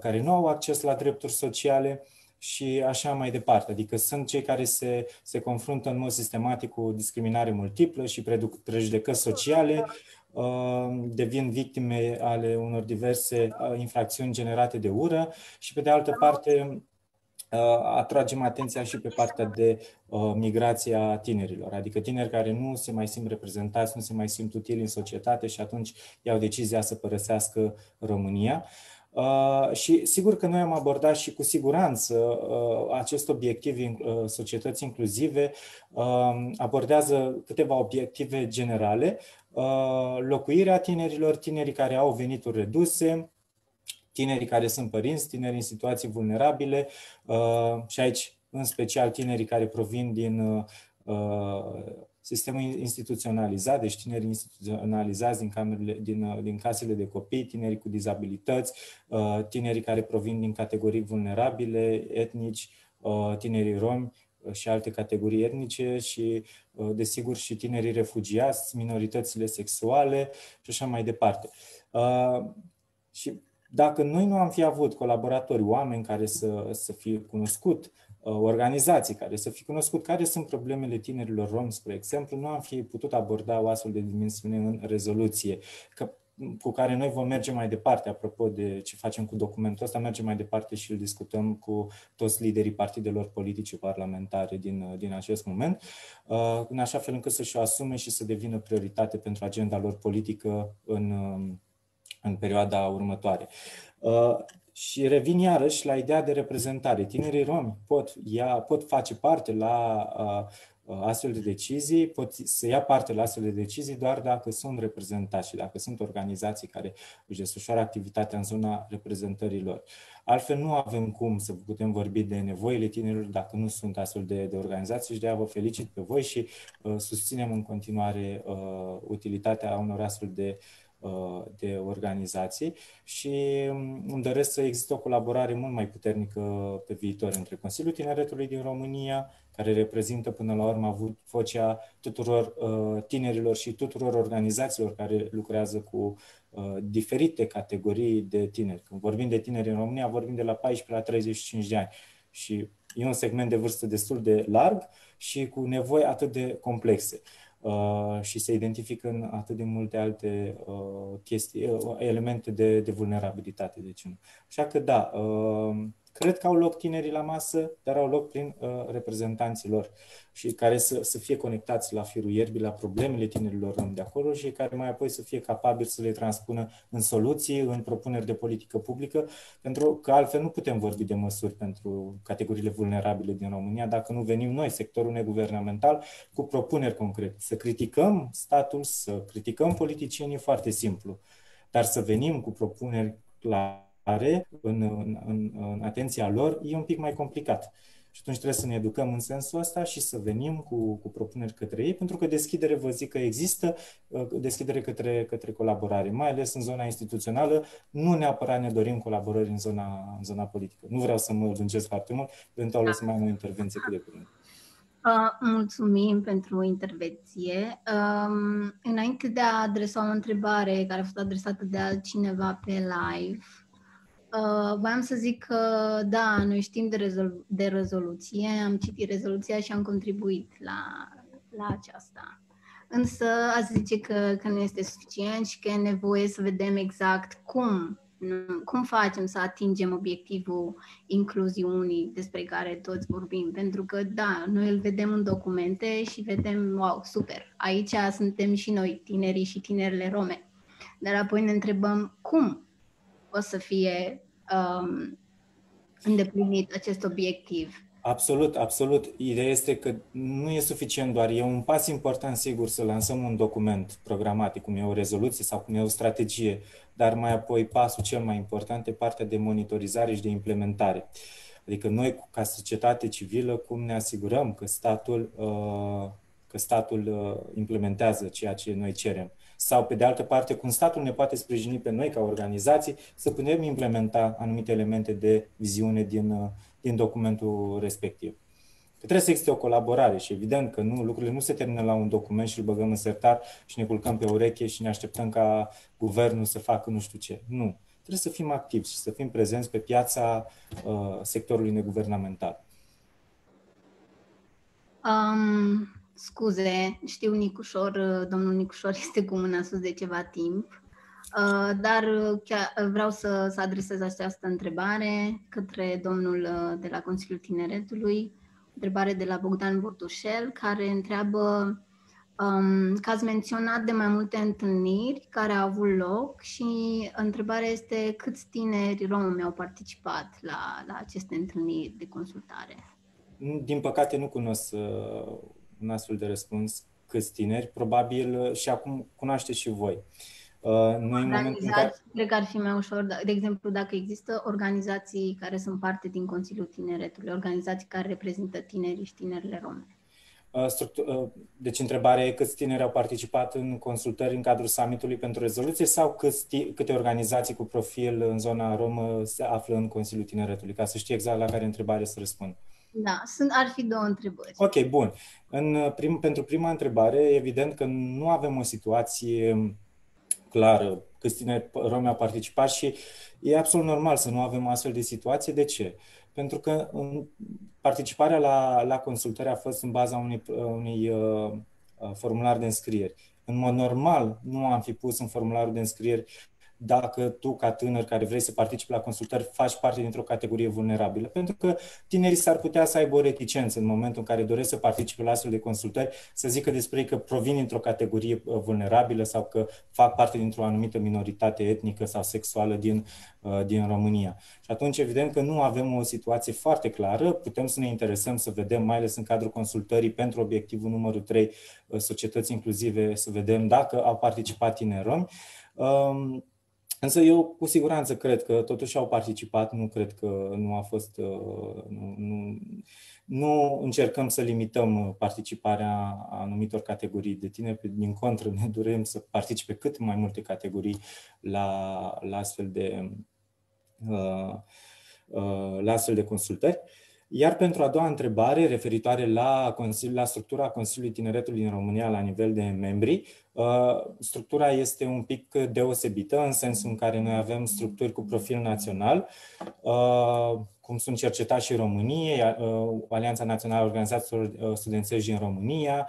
care nu au acces la drepturi sociale, și așa mai departe. Adică sunt cei care se, se confruntă în mod sistematic cu discriminare multiplă și prejudecăți sociale, uh, devin victime ale unor diverse uh, infracțiuni generate de ură și, pe de altă parte, uh, atragem atenția și pe partea de migrație a tinerilor, adică tineri care nu se mai simt reprezentați, nu se mai simt utili în societate și atunci iau decizia să părăsească România. Uh, și sigur că noi am abordat și cu siguranță uh, acest obiectiv uh, societăți inclusive, uh, abordează câteva obiective generale, uh, locuirea tinerilor, tinerii care au venituri reduse, tinerii care sunt părinți, tineri în situații vulnerabile uh, și aici în special tinerii care provin din sistemul instituționalizat, deci tineri instituționalizați din, camerele, din, din casele de copii, tineri cu dizabilități, uh, tinerii care provin din categorii vulnerabile, etnici, uh, tinerii romi uh, și alte categorii etnice și, desigur, și tinerii refugiați, minoritățile sexuale și așa mai departe. Și dacă noi nu am fi avut colaboratori, oameni care să, să fie cunoscut Uh, organizații care să fi cunoscut care sunt problemele tinerilor romi, spre exemplu, nu am fi putut aborda o astfel de dimensiune în rezoluție. Că cu care noi vom merge mai departe, apropo de ce facem cu documentul ăsta, mergem mai departe și îl discutăm cu toți liderii partidelor politice parlamentare din, din acest moment, în așa fel încât să-și o asume și să devină prioritate pentru agenda lor politică în, în perioada următoare. Și revin iarăși la ideea de reprezentare. Tinerii romi pot, ia, pot face parte la astfel de decizii, pot să ia parte la astfel de decizii doar dacă sunt reprezentați și dacă sunt organizații care își desfășoară activitatea în zona reprezentărilor. Altfel nu avem cum să putem vorbi de nevoile tinerilor dacă nu sunt astfel de, de organizații și de a vă felicit pe voi și uh, susținem în continuare uh, utilitatea unor astfel de uh, de organizații și um, îmi doresc să existe o colaborare mult mai puternică pe viitor între Consiliul Tineretului din România, care reprezintă până la urmă avut vocea tuturor uh, tinerilor și tuturor organizațiilor care lucrează cu uh, diferite categorii de tineri. Când vorbim de tineri în România, vorbim de la 14 la 35 de ani și e un segment de vârstă destul de larg și cu nevoi atât de complexe. Uh, și se identifică în atât de multe alte uh, chestii, uh, elemente de, de vulnerabilitate, de ce nu. Așa că da, uh, Cred că au loc tinerii la masă, dar au loc prin uh, reprezentanții lor și care să, să fie conectați la firul ierbii, la problemele tinerilor de acolo și care mai apoi să fie capabili să le transpună în soluții, în propuneri de politică publică, pentru că altfel nu putem vorbi de măsuri pentru categoriile vulnerabile din România dacă nu venim noi, sectorul neguvernamental, cu propuneri concrete. Să criticăm statul, să criticăm politicienii foarte simplu, dar să venim cu propuneri la are în, în, în, în atenția lor, e un pic mai complicat. Și atunci trebuie să ne educăm în sensul ăsta și să venim cu, cu propuneri către ei, pentru că deschidere, vă zic că există, uh, deschidere către, către colaborare, mai ales în zona instituțională. Nu neapărat ne dorim colaborări în zona, în zona politică. Nu vreau să mă lungesc foarte mult, eventual o să mai am o intervenție cât de curând. Uh, mulțumim pentru intervenție. Um, înainte de a adresa o întrebare care a fost adresată de altcineva pe live, Uh, voiam să zic că, da, noi știm de, rezol- de rezoluție, am citit rezoluția și am contribuit la, la aceasta. Însă ați zice că, că nu este suficient și că e nevoie să vedem exact cum, cum facem să atingem obiectivul incluziunii despre care toți vorbim. Pentru că, da, noi îl vedem în documente și vedem, wow, super, aici suntem și noi, tinerii și tinerile rome. Dar apoi ne întrebăm cum o să fie um, îndeplinit acest obiectiv. Absolut, absolut. Ideea este că nu e suficient doar, e un pas important, sigur, să lansăm un document programatic, cum e o rezoluție sau cum e o strategie, dar mai apoi pasul cel mai important e partea de monitorizare și de implementare. Adică noi, ca societate civilă, cum ne asigurăm că statul, uh, că statul uh, implementează ceea ce noi cerem sau, pe de altă parte, cum statul ne poate sprijini pe noi ca organizații să putem implementa anumite elemente de viziune din, uh, din documentul respectiv. Că trebuie să existe o colaborare și evident că nu, lucrurile nu se termină la un document și îl băgăm în sertar și ne culcăm pe ureche și ne așteptăm ca guvernul să facă nu știu ce. Nu. Trebuie să fim activi și să fim prezenți pe piața uh, sectorului neguvernamental. Um, Scuze, știu Nicușor, uh, domnul Nicușor este cu mâna sus de ceva timp, uh, dar uh, chiar vreau să, să adresez această întrebare către domnul de la Consiliul Tineretului, întrebare de la Bogdan Bortușel, care întreabă um, că ați menționat de mai multe întâlniri care au avut loc și întrebarea este câți tineri romi au participat la, la aceste întâlniri de consultare? Din păcate nu cunosc un astfel de răspuns câți tineri, probabil uh, și acum cunoașteți și voi. Uh, noi în momentul în care... Cred că ar fi mai ușor, da, de exemplu, dacă există organizații care sunt parte din Consiliul Tineretului, organizații care reprezintă tinerii și tinerile rome. Uh, deci întrebarea e câți tineri au participat în consultări în cadrul summitului pentru rezoluție sau câți, câte organizații cu profil în zona romă se află în Consiliul Tineretului, ca să știi exact la care întrebare să răspund. Da, sunt, ar fi două întrebări. Ok, bun. În uh, prim, pentru prima întrebare, evident că nu avem o situație clară câți tineri romi au participat și e absolut normal să nu avem o astfel de situație. De ce? Pentru că participarea la, la consultări a fost în baza unui, unui uh, uh, formular de înscrieri. În mod normal, nu am fi pus în formularul de înscrieri dacă tu, ca tânăr care vrei să participi la consultări, faci parte dintr-o categorie vulnerabilă. Pentru că tinerii s-ar putea să aibă o reticență în momentul în care doresc să participe la astfel de consultări, să zică despre ei că provin dintr-o categorie uh, vulnerabilă sau că fac parte dintr-o anumită minoritate etnică sau sexuală din, uh, din România. Și atunci, evident că nu avem o situație foarte clară, putem să ne interesăm să vedem, mai ales în cadrul consultării pentru obiectivul numărul 3, uh, societăți inclusive, să vedem dacă au participat tineri romi. Um, Însă eu cu siguranță cred că totuși au participat, nu cred că nu a fost. Uh, nu, nu, nu încercăm să limităm participarea anumitor categorii de tineri, din contră ne dorim să participe cât mai multe categorii la, la astfel de uh, uh, la astfel de consultări. Iar pentru a doua întrebare, referitoare la, la structura Consiliului Tineretului din România la nivel de membri, uh, structura este un pic deosebită, în sensul în care noi avem structuri cu profil național, uh, cum sunt Cercetașii României, uh, Alianța Națională a Organizațiilor Studențești din România,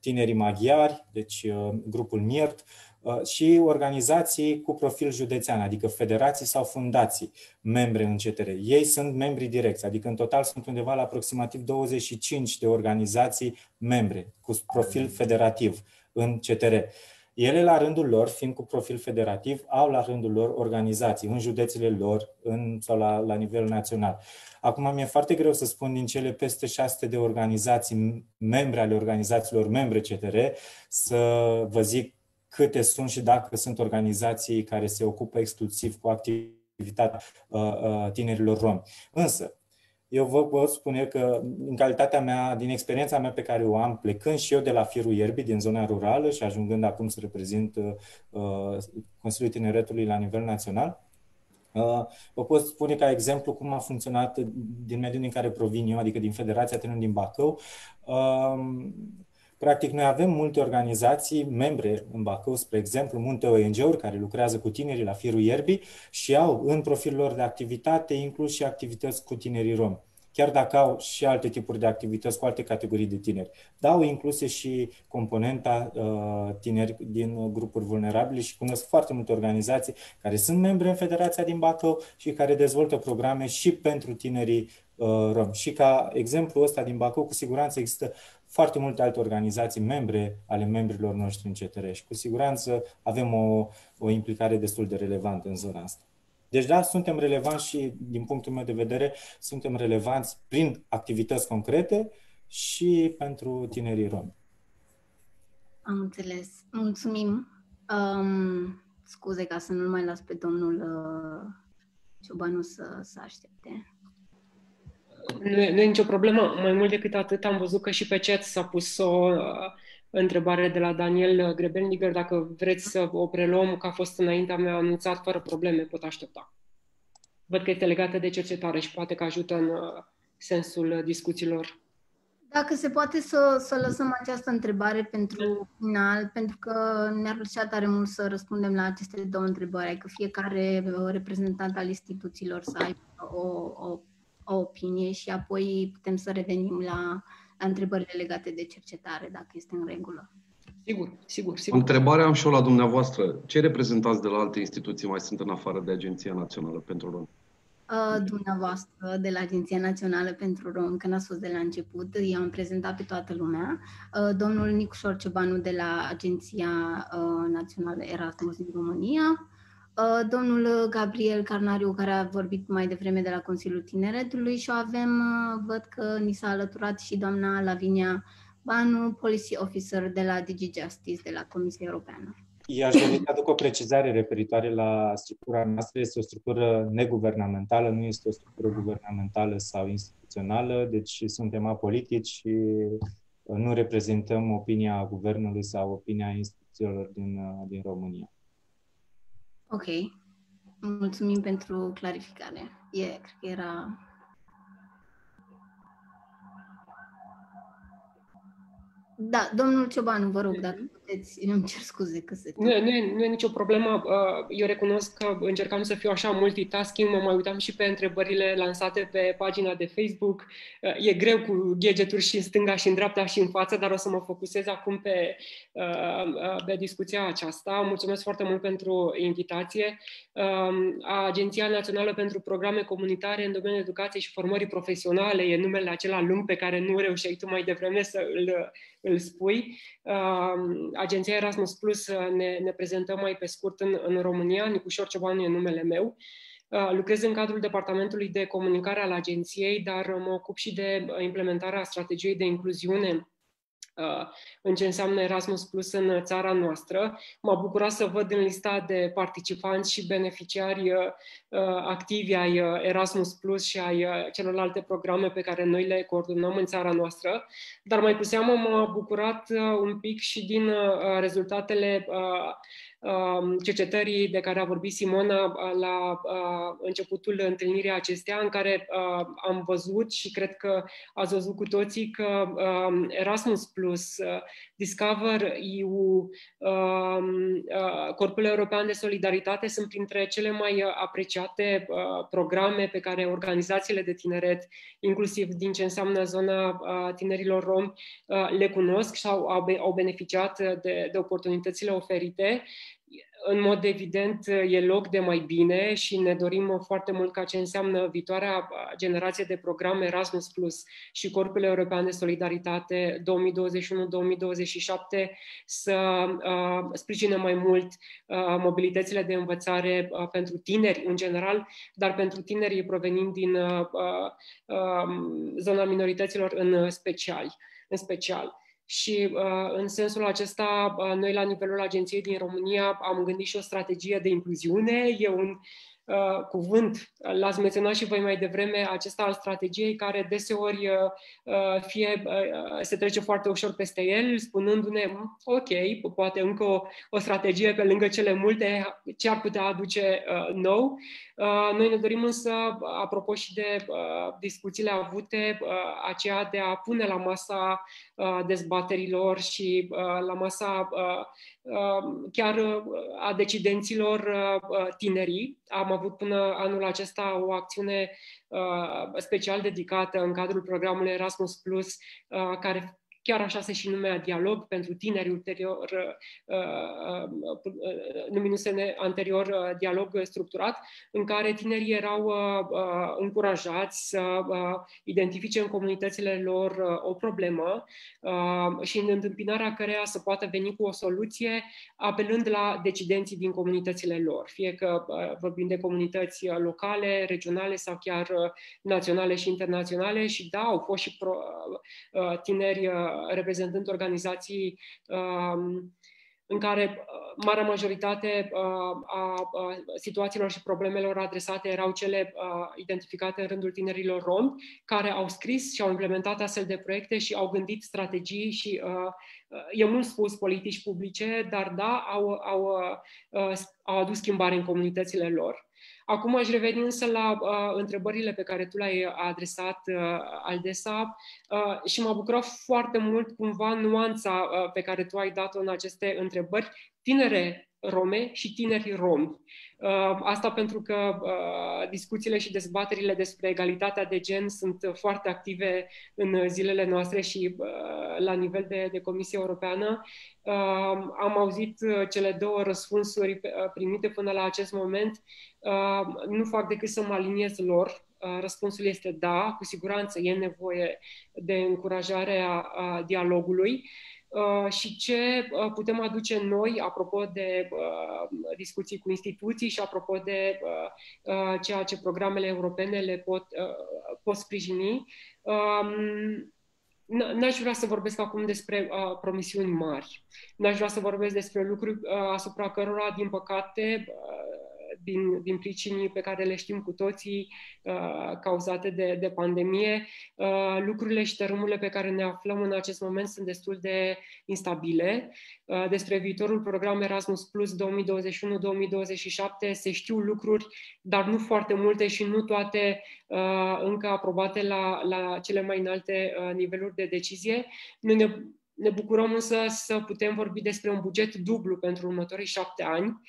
Tinerii Maghiari, deci grupul MIRT, Uh, și organizații cu profil județean, adică federații sau fundații, membre în CTR. Ei sunt membri direcți, adică în total sunt undeva la aproximativ 25 de organizații membre cu profil federativ în CTR. Ele, la rândul lor, fiind cu profil federativ, au la rândul lor organizații în județele lor în, sau la, la nivel național. Acum mi-e foarte greu să spun din cele peste 600 de organizații, membre ale organizațiilor membre CTR, să vă zic câte sunt și dacă sunt organizații care se ocupă exclusiv cu activitatea uh, uh, tinerilor romi. Însă, eu vă pot spune că, în calitatea mea, din experiența mea pe care o am, plecând și eu de la Firul Ierbii, din zona rurală și ajungând acum să reprezint uh, Consiliul Tineretului la nivel național, uh, vă pot spune ca exemplu cum a funcționat din mediul din care provin eu, adică din Federația Tinerilor din Bacău. Uh, Practic, noi avem multe organizații, membre în Bacău, spre exemplu, multe ONG-uri care lucrează cu tinerii la firul ierbii și au în profilul lor de activitate inclus și activități cu tinerii romi chiar dacă au și alte tipuri de activități cu alte categorii de tineri. Dar au incluse și componenta uh, tineri din grupuri vulnerabile și cunosc foarte multe organizații care sunt membre în Federația din Bacău și care dezvoltă programe și pentru tinerii uh, romi. Și ca exemplu ăsta din Bacău, cu siguranță există foarte multe alte organizații membre ale membrilor noștri în CTR și cu siguranță avem o, o implicare destul de relevantă în zona asta. Deci da, suntem relevanți și din punctul meu de vedere, suntem relevanți prin activități concrete și pentru tinerii romi. Am înțeles. Mulțumim. Um, scuze ca să nu mai las pe domnul uh, Ciobanu să, să aștepte. Nu, nu e nicio problemă. Mai mult decât atât, am văzut că și pe chat s-a pus o uh, întrebare de la Daniel Grebendiger. Dacă vreți să o preluăm, că a fost înaintea mea anunțat fără probleme, pot aștepta. Văd că este legată de cercetare și poate că ajută în uh, sensul discuțiilor. Dacă se poate să, să lăsăm această întrebare pentru final, pentru că ne-ar plăcea tare mult să răspundem la aceste două întrebări, că fiecare uh, reprezentant al instituțiilor să aibă o, o o opinie și apoi putem să revenim la, la întrebările legate de cercetare, dacă este în regulă. Sigur, sigur, sigur. Întrebarea am și eu la dumneavoastră. Ce reprezentanți de la alte instituții mai sunt în afară de Agenția Națională pentru Rom? Uh, dumneavoastră de la Agenția Națională pentru Rom, că n-ați fost de la început, i-am prezentat pe toată lumea. Uh, domnul Nicu Șorcebanu de la Agenția uh, Națională Erasmus din România, Uh, domnul Gabriel Carnariu, care a vorbit mai devreme de la Consiliul Tineretului și o avem, uh, văd că ni s-a alăturat și doamna Lavinia Banu, Policy Officer de la DigiJustice, de la Comisia Europeană. I-aș dori să aduc o precizare referitoare la structura noastră. Este o structură neguvernamentală, nu este o structură guvernamentală sau instituțională, deci suntem apolitici și uh, nu reprezentăm opinia guvernului sau opinia instituțiilor din, din România. Ok. Mulțumim pentru clarificare. E, cred că era... Da, domnul Ciobanu, vă rog, dacă puteți, îmi cer scuze că se... Nu, nu, e, nu e nicio problemă. Uh, eu recunosc că încercam să fiu așa multitasking, mă mai uitam și pe întrebările lansate pe pagina de Facebook. Uh, e greu cu gadgeturi și în stânga și în dreapta și în față, dar o să mă focusez acum pe, uh, pe discuția aceasta. Mulțumesc foarte mult pentru invitație. Um, Agenția Națională pentru Programe Comunitare în domeniul educației și formării profesionale e numele acela lung pe care nu reușeai tu mai devreme să îl îl spui. Agenția Erasmus Plus uh, ne, ne prezentăm mai pe scurt în, în România. Nicușor Ciobanu e numele meu. Uh, lucrez în cadrul Departamentului de Comunicare al agenției, dar mă ocup și de implementarea strategiei de incluziune Uh, în ce înseamnă Erasmus Plus în țara noastră. M-a bucurat să văd în lista de participanți și beneficiari uh, activi ai uh, Erasmus Plus și ai celorlalte programe pe care noi le coordonăm în țara noastră, dar mai cu seamă m-a bucurat un pic și din rezultatele Um, cercetării de care a vorbit Simona uh, la uh, începutul întâlnirii acestea, în care uh, am văzut și cred că ați văzut cu toții că um, Erasmus Plus, Discover EU, um, Corpul European de Solidaritate sunt printre cele mai apreciate programe pe care organizațiile de tineret, inclusiv din ce înseamnă zona tinerilor romi, le cunosc sau au beneficiat de, de oportunitățile oferite în mod evident, e loc de mai bine și ne dorim foarte mult ca ce înseamnă viitoarea generație de programe Erasmus Plus și Corpul European de Solidaritate 2021-2027 să uh, sprijine mai mult uh, mobilitățile de învățare uh, pentru tineri în general, dar pentru tinerii provenind din uh, uh, zona minorităților în special. În special. Și uh, în sensul acesta, uh, noi la nivelul agenției din România am gândit și o strategie de incluziune. E un uh, cuvânt, l-ați menționat și voi mai devreme, acesta al strategiei, care deseori uh, uh, fie uh, se trece foarte ușor peste el, spunându-ne, mm, ok, poate încă o, o strategie pe lângă cele multe, ce ar putea aduce uh, nou. Uh, noi ne dorim însă, apropo și de uh, discuțiile avute, uh, aceea de a pune la masa dezbaterilor și la masa chiar a decidenților tinerii. Am avut până anul acesta o acțiune special dedicată în cadrul programului Erasmus Plus, care chiar așa se și numea dialog pentru tineri ulterior, uh, uh, uh, numindu-se anterior dialog structurat, în care tinerii erau încurajați să identifice în comunitățile lor o problemă și în întâmpinarea căreia să poată veni cu o soluție apelând la decidenții din comunitățile lor, fie că vorbim de comunități locale, regionale sau chiar naționale și internaționale și da, au fost și pro, tineri reprezentând organizații um, în care uh, marea majoritate uh, a situațiilor și problemelor adresate erau cele uh, identificate în rândul tinerilor romi, care au scris și au implementat astfel de proiecte și au gândit strategii și, e mult spus, politici publice, dar da, au, au, au adus schimbare în comunitățile lor. Acum aș reveni însă la uh, întrebările pe care tu le-ai adresat, uh, Aldesa, uh, și m-a bucurat foarte mult cumva nuanța uh, pe care tu ai dat-o în aceste întrebări. Tinere rome și tineri romi. Uh, asta pentru că uh, discuțiile și dezbaterile despre egalitatea de gen sunt foarte active în zilele noastre și uh, la nivel de, de Comisie Europeană. Am auzit cele două răspunsuri primite până la acest moment. Nu fac decât să mă aliniez lor. Răspunsul este da, cu siguranță e nevoie de încurajarea dialogului. Uh, și ce uh, putem aduce noi, apropo de uh, discuții cu instituții și apropo de ceea ce programele europene le pot, pot sprijini. Um, n-aș vrea să vorbesc acum despre uh, promisiuni mari. N-aș vrea să vorbesc despre lucruri uh, asupra cărora, din păcate, uh, din, din pricinii pe care le știm cu toții, uh, cauzate de, de pandemie. Uh, lucrurile și tărâmurile pe care ne aflăm în acest moment sunt destul de instabile. Uh, despre viitorul program Erasmus Plus 2021-2027 se știu lucruri, dar nu foarte multe și nu toate uh, încă aprobate la, la cele mai înalte uh, niveluri de decizie. Noi ne Ne bucurăm însă să putem vorbi despre un buget dublu pentru următorii șapte ani,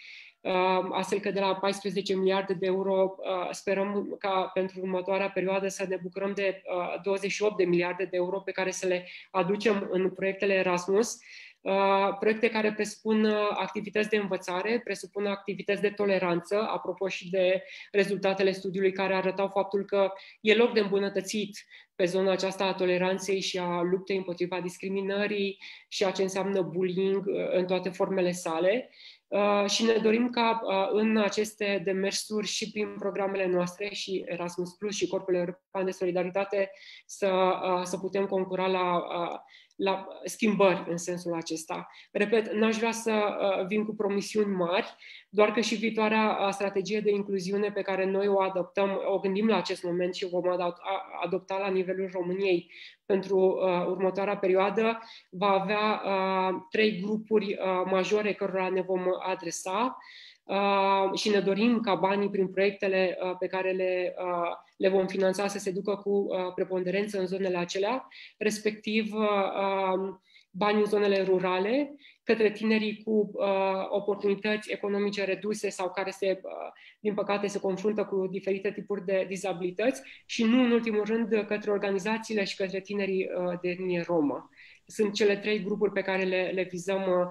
astfel că de la 14 miliarde de euro sperăm ca pentru următoarea perioadă să ne bucurăm de 28 de miliarde de euro pe care să le aducem în proiectele Erasmus, Uh, proiecte care presupun uh, activități de învățare, presupun activități de toleranță, apropo și de rezultatele studiului care arătau faptul că e loc de îmbunătățit pe zona aceasta a toleranței și a luptei împotriva discriminării și a ce înseamnă bullying uh, în toate formele sale. Și ne dorim ca în aceste demersuri și prin programele noastre și Erasmus Plus și Corpul European de Solidaritate să, să putem concura la la schimbări în sensul acesta. Repet, n-aș vrea să uh, vin cu promisiuni mari, doar că și viitoarea uh, strategie de incluziune pe care noi o adoptăm, o gândim la acest moment și o vom adopta la nivelul României pentru uh, următoarea perioadă, va avea uh, trei grupuri uh, majore cărora ne vom adresa. Uh, și ne dorim ca banii prin proiectele uh, pe care le, uh, le vom finanța să se ducă cu preponderență în zonele acelea, respectiv um, bani în zonele rurale, către tinerii cu uh, oportunități economice reduse sau care, se, uh, din păcate, se confruntă cu diferite tipuri de dizabilități și nu în ultimul rând către organizațiile și către tinerii uh, de etnie romă. Sunt cele trei grupuri pe care le, le vizăm Uh,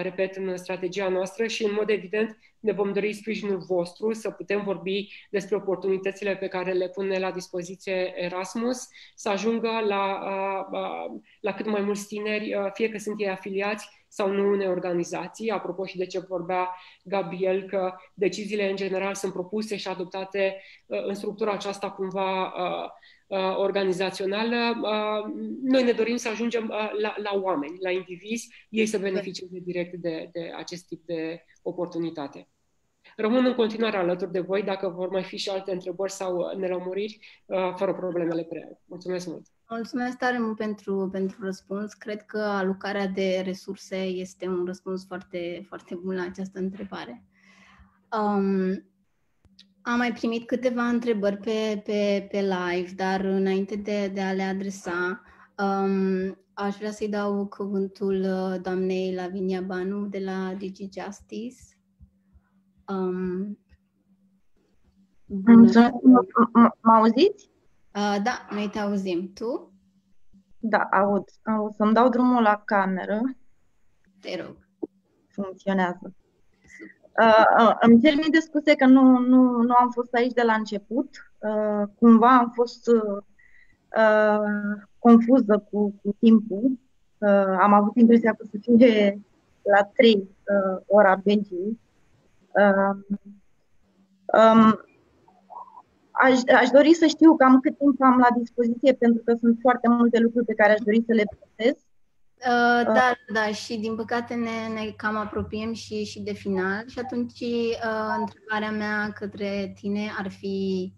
repet, în strategia noastră și, în mod evident, ne vom dori sprijinul vostru să putem vorbi despre oportunitățile pe care le pune la dispoziție Erasmus, să ajungă la, uh, uh, la cât mai mulți tineri, fie că sunt ei afiliați sau nu unei organizații. Apropo și de ce vorbea Gabriel, că deciziile în general sunt propuse și adoptate în structura aceasta cumva Uh, organizațională, uh, noi ne dorim să ajungem uh, la, la oameni, la indivizi, ei să beneficieze direct de, de acest tip de oportunitate. Rămân în continuare alături de voi dacă vor mai fi și alte întrebări sau nelămuriri, fără problemele prea. Mulțumesc mult! Mulțumesc tare mult pentru, pentru răspuns. Cred că alocarea de resurse este un răspuns foarte, foarte bun la această întrebare. Um, am mai primit câteva întrebări pe, pe, pe live, dar înainte de, de a le adresa, um, aș vrea să-i dau cuvântul uh, doamnei Lavinia Banu de la Digi Justice. Um, Mă auziți? Uh, da, noi te auzim. Tu? Da, aud. O să-mi dau drumul la cameră. Te rog. Funcționează. Uh, uh, îmi cer mii de scuze că nu, nu, nu am fost aici de la început. Uh, cumva am fost uh, uh, confuză cu, cu timpul. Uh, am avut impresia că să fie la 3 uh, ora Belgiei. Uh, um, aș, aș dori să știu cam cât timp am la dispoziție, pentru că sunt foarte multe lucruri pe care aș dori să le procesez. Uh, da, da, și din păcate ne, ne cam apropiem și, și de final și atunci uh, întrebarea mea către tine ar fi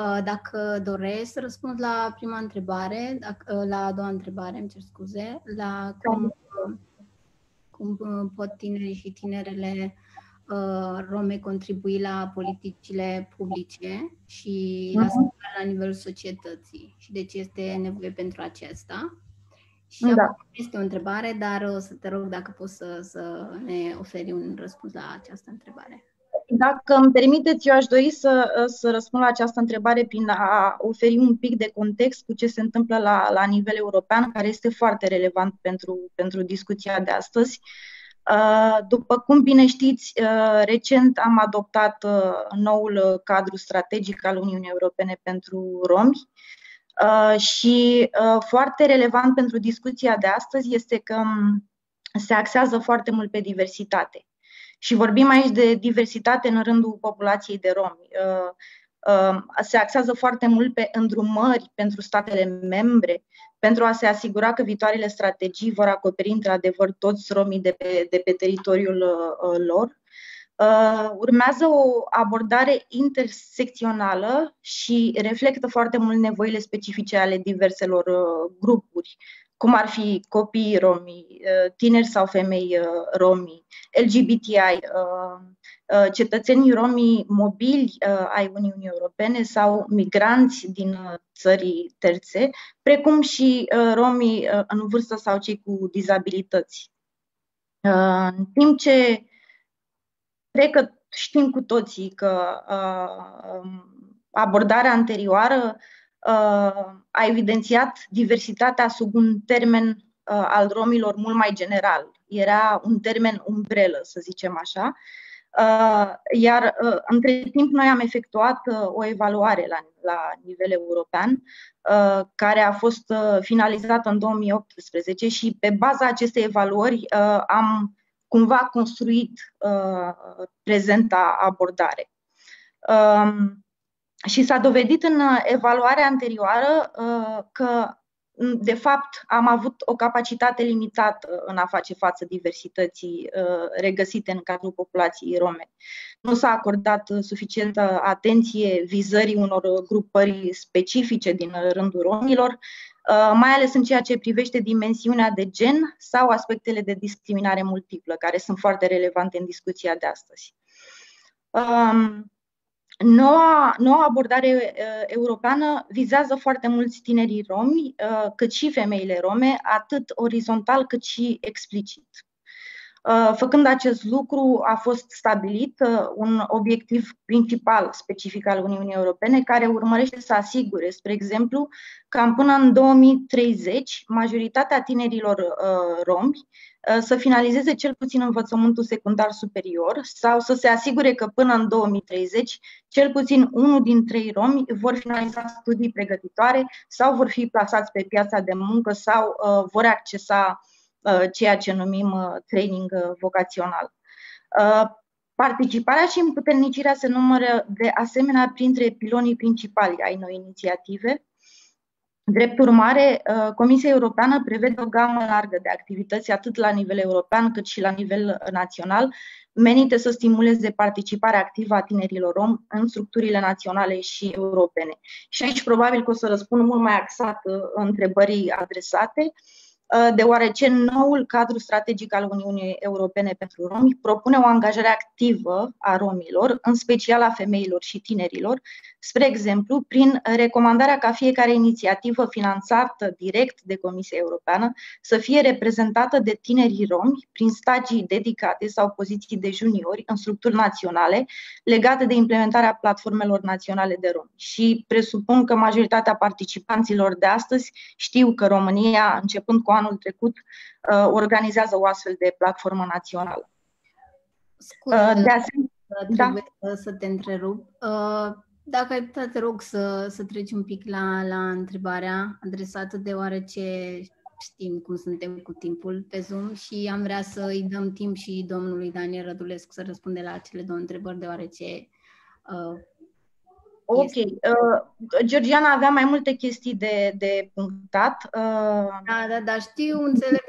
uh, dacă doresc să răspund la prima întrebare, dacă, uh, la a doua întrebare, îmi cer scuze, la cum, uh, cum pot tinerii și tinerele uh, rome contribui la politicile publice și la mhm. schimbarea la nivelul societății și de ce este nevoie pentru acesta. Și da. este o întrebare, dar o să te rog dacă poți să, să ne oferi un răspuns la această întrebare. Dacă îmi permiteți, eu aș dori să, să răspund la această întrebare prin a oferi un pic de context cu ce se întâmplă la, la nivel european, care este foarte relevant pentru, pentru discuția de astăzi. Uh, după cum bine știți, uh, recent am adoptat uh, noul cadru strategic al Uniunii Europene pentru romi, Uh, și uh, foarte relevant pentru discuția de astăzi este că um, se axează foarte mult pe diversitate. Și vorbim aici de diversitate în rândul populației de romi. Uh, se axează foarte mult pe îndrumări pentru statele membre, pentru a se asigura că viitoarele strategii vor acoperi într-adevăr toți romii de pe, de pe teritoriul lor Uh, urmează o abordare intersecțională și reflectă foarte mult nevoile specifice ale diverselor uh, grupuri, cum ar fi copiii romi, uh, tineri sau femei romi, LGBTI, cetățenii romii mobili ai Uniunii Europene sau migranți din țării terțe, precum și romii în vârstă sau cei cu dizabilități. În timp ce cred că știm cu toții că abordarea anterioară a evidențiat diversitatea sub un termen al romilor mult mai general. Era un termen umbrelă, să zicem așa. Iar între timp noi am efectuat o evaluare la, la nivel european care a fost finalizată în 2018 și pe baza acestei evaluări am cumva construit prezenta abordare. Și s-a dovedit în evaluarea anterioară că de fapt, am avut o capacitate limitată în a face față diversității uh, regăsite în cadrul populației rome. Nu s-a acordat suficientă atenție vizării unor grupări specifice din rândul romilor, uh, mai ales în ceea ce privește dimensiunea de gen sau aspectele de discriminare multiplă, care sunt foarte relevante în discuția de astăzi. Um, Noua, noua abordare uh, europeană vizează foarte mulți tinerii romi, uh, cât și femeile rome, atât orizontal cât și explicit. Uh, făcând acest lucru, a fost stabilit uh, un obiectiv principal specific al Uniunii Europene, care urmărește să asigure, spre exemplu, că până în 2030 majoritatea tinerilor uh, romi să finalizeze cel puțin învățământul secundar superior sau să se asigure că până în 2030 cel puțin unul din trei romi vor finaliza studii pregătitoare sau vor fi plasați pe piața de muncă sau uh, vor accesa uh, ceea ce numim uh, training vocațional. Participarea și împuternicirea se numără de asemenea printre pilonii principali ai noi inițiative, Drept urmare, uh, Comisia Europeană prevede o gamă largă de activități, atât la nivel european cât și la nivel național, menite să stimuleze participarea activă a tinerilor rom în structurile naționale și europene. Și aici probabil că o să răspund mult mai axat uh, întrebării adresate. Uh, deoarece noul cadru strategic al Uniunii Europene pentru romi propune o angajare activă a romilor, în special a femeilor și tinerilor, spre exemplu, prin recomandarea ca fiecare inițiativă finanțată direct de Comisia Europeană să fie reprezentată de tinerii romi prin stagii dedicate sau poziții de juniori în structuri naționale legate de implementarea platformelor naționale de romi. Și presupun că majoritatea participanților de astăzi știu că România, începând cu anul trecut uh, organizează o astfel de platformă națională. Scuze, uh, de asemenea, trebuie da? să te întrerup. Uh, dacă ai putea, te rog să, să treci un pic la, la întrebarea adresată, deoarece știm cum suntem cu timpul pe Zoom și am vrea să îi dăm timp și domnului Daniel Rădulescu să răspunde la acele două întrebări, deoarece uh, Ok. Uh, Georgiana avea mai multe chestii de, de punctat. Uh, da, da, da, știu, înțeleg.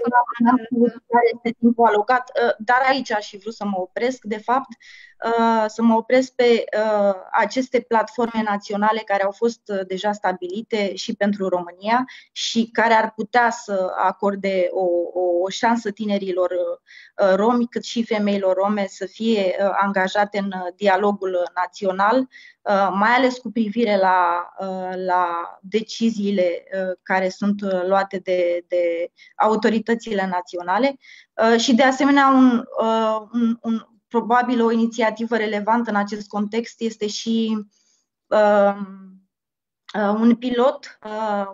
Care este timpul alocat, uh, dar aici aș fi vrut să mă opresc. De fapt, uh, să mă opresc pe uh, aceste platforme naționale care au fost uh, deja stabilite și pentru România și care ar putea să acorde o, o, o șansă tinerilor uh, romi, cât și femeilor rome să fie uh, angajate în uh, dialogul național Uh, mai ales cu privire la, uh, la deciziile uh, care sunt luate de, de autoritățile naționale și, de asemenea, un, un, un, probabil o inițiativă relevantă în acest context este și un pilot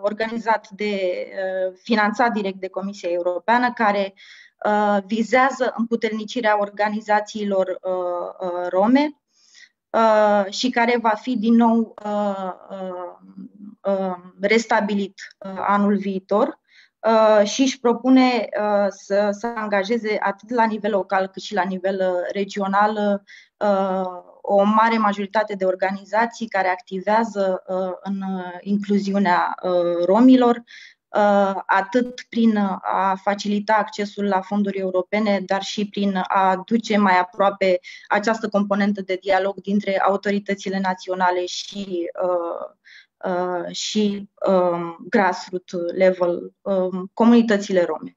organizat de, finanțat direct de Comisia Europeană, care vizează împuternicirea organizațiilor rome Uh, și care va fi din nou uh, uh, restabilit anul viitor și își propune să, să angajeze atât la nivel local cât și la nivel regional o mare majoritate de organizații care activează în incluziunea romilor, Uh, atât prin a facilita accesul la fonduri europene, dar și prin a duce mai aproape această componentă de dialog dintre autoritățile naționale și, uh, uh, și um, grassroots level, um, comunitățile rome.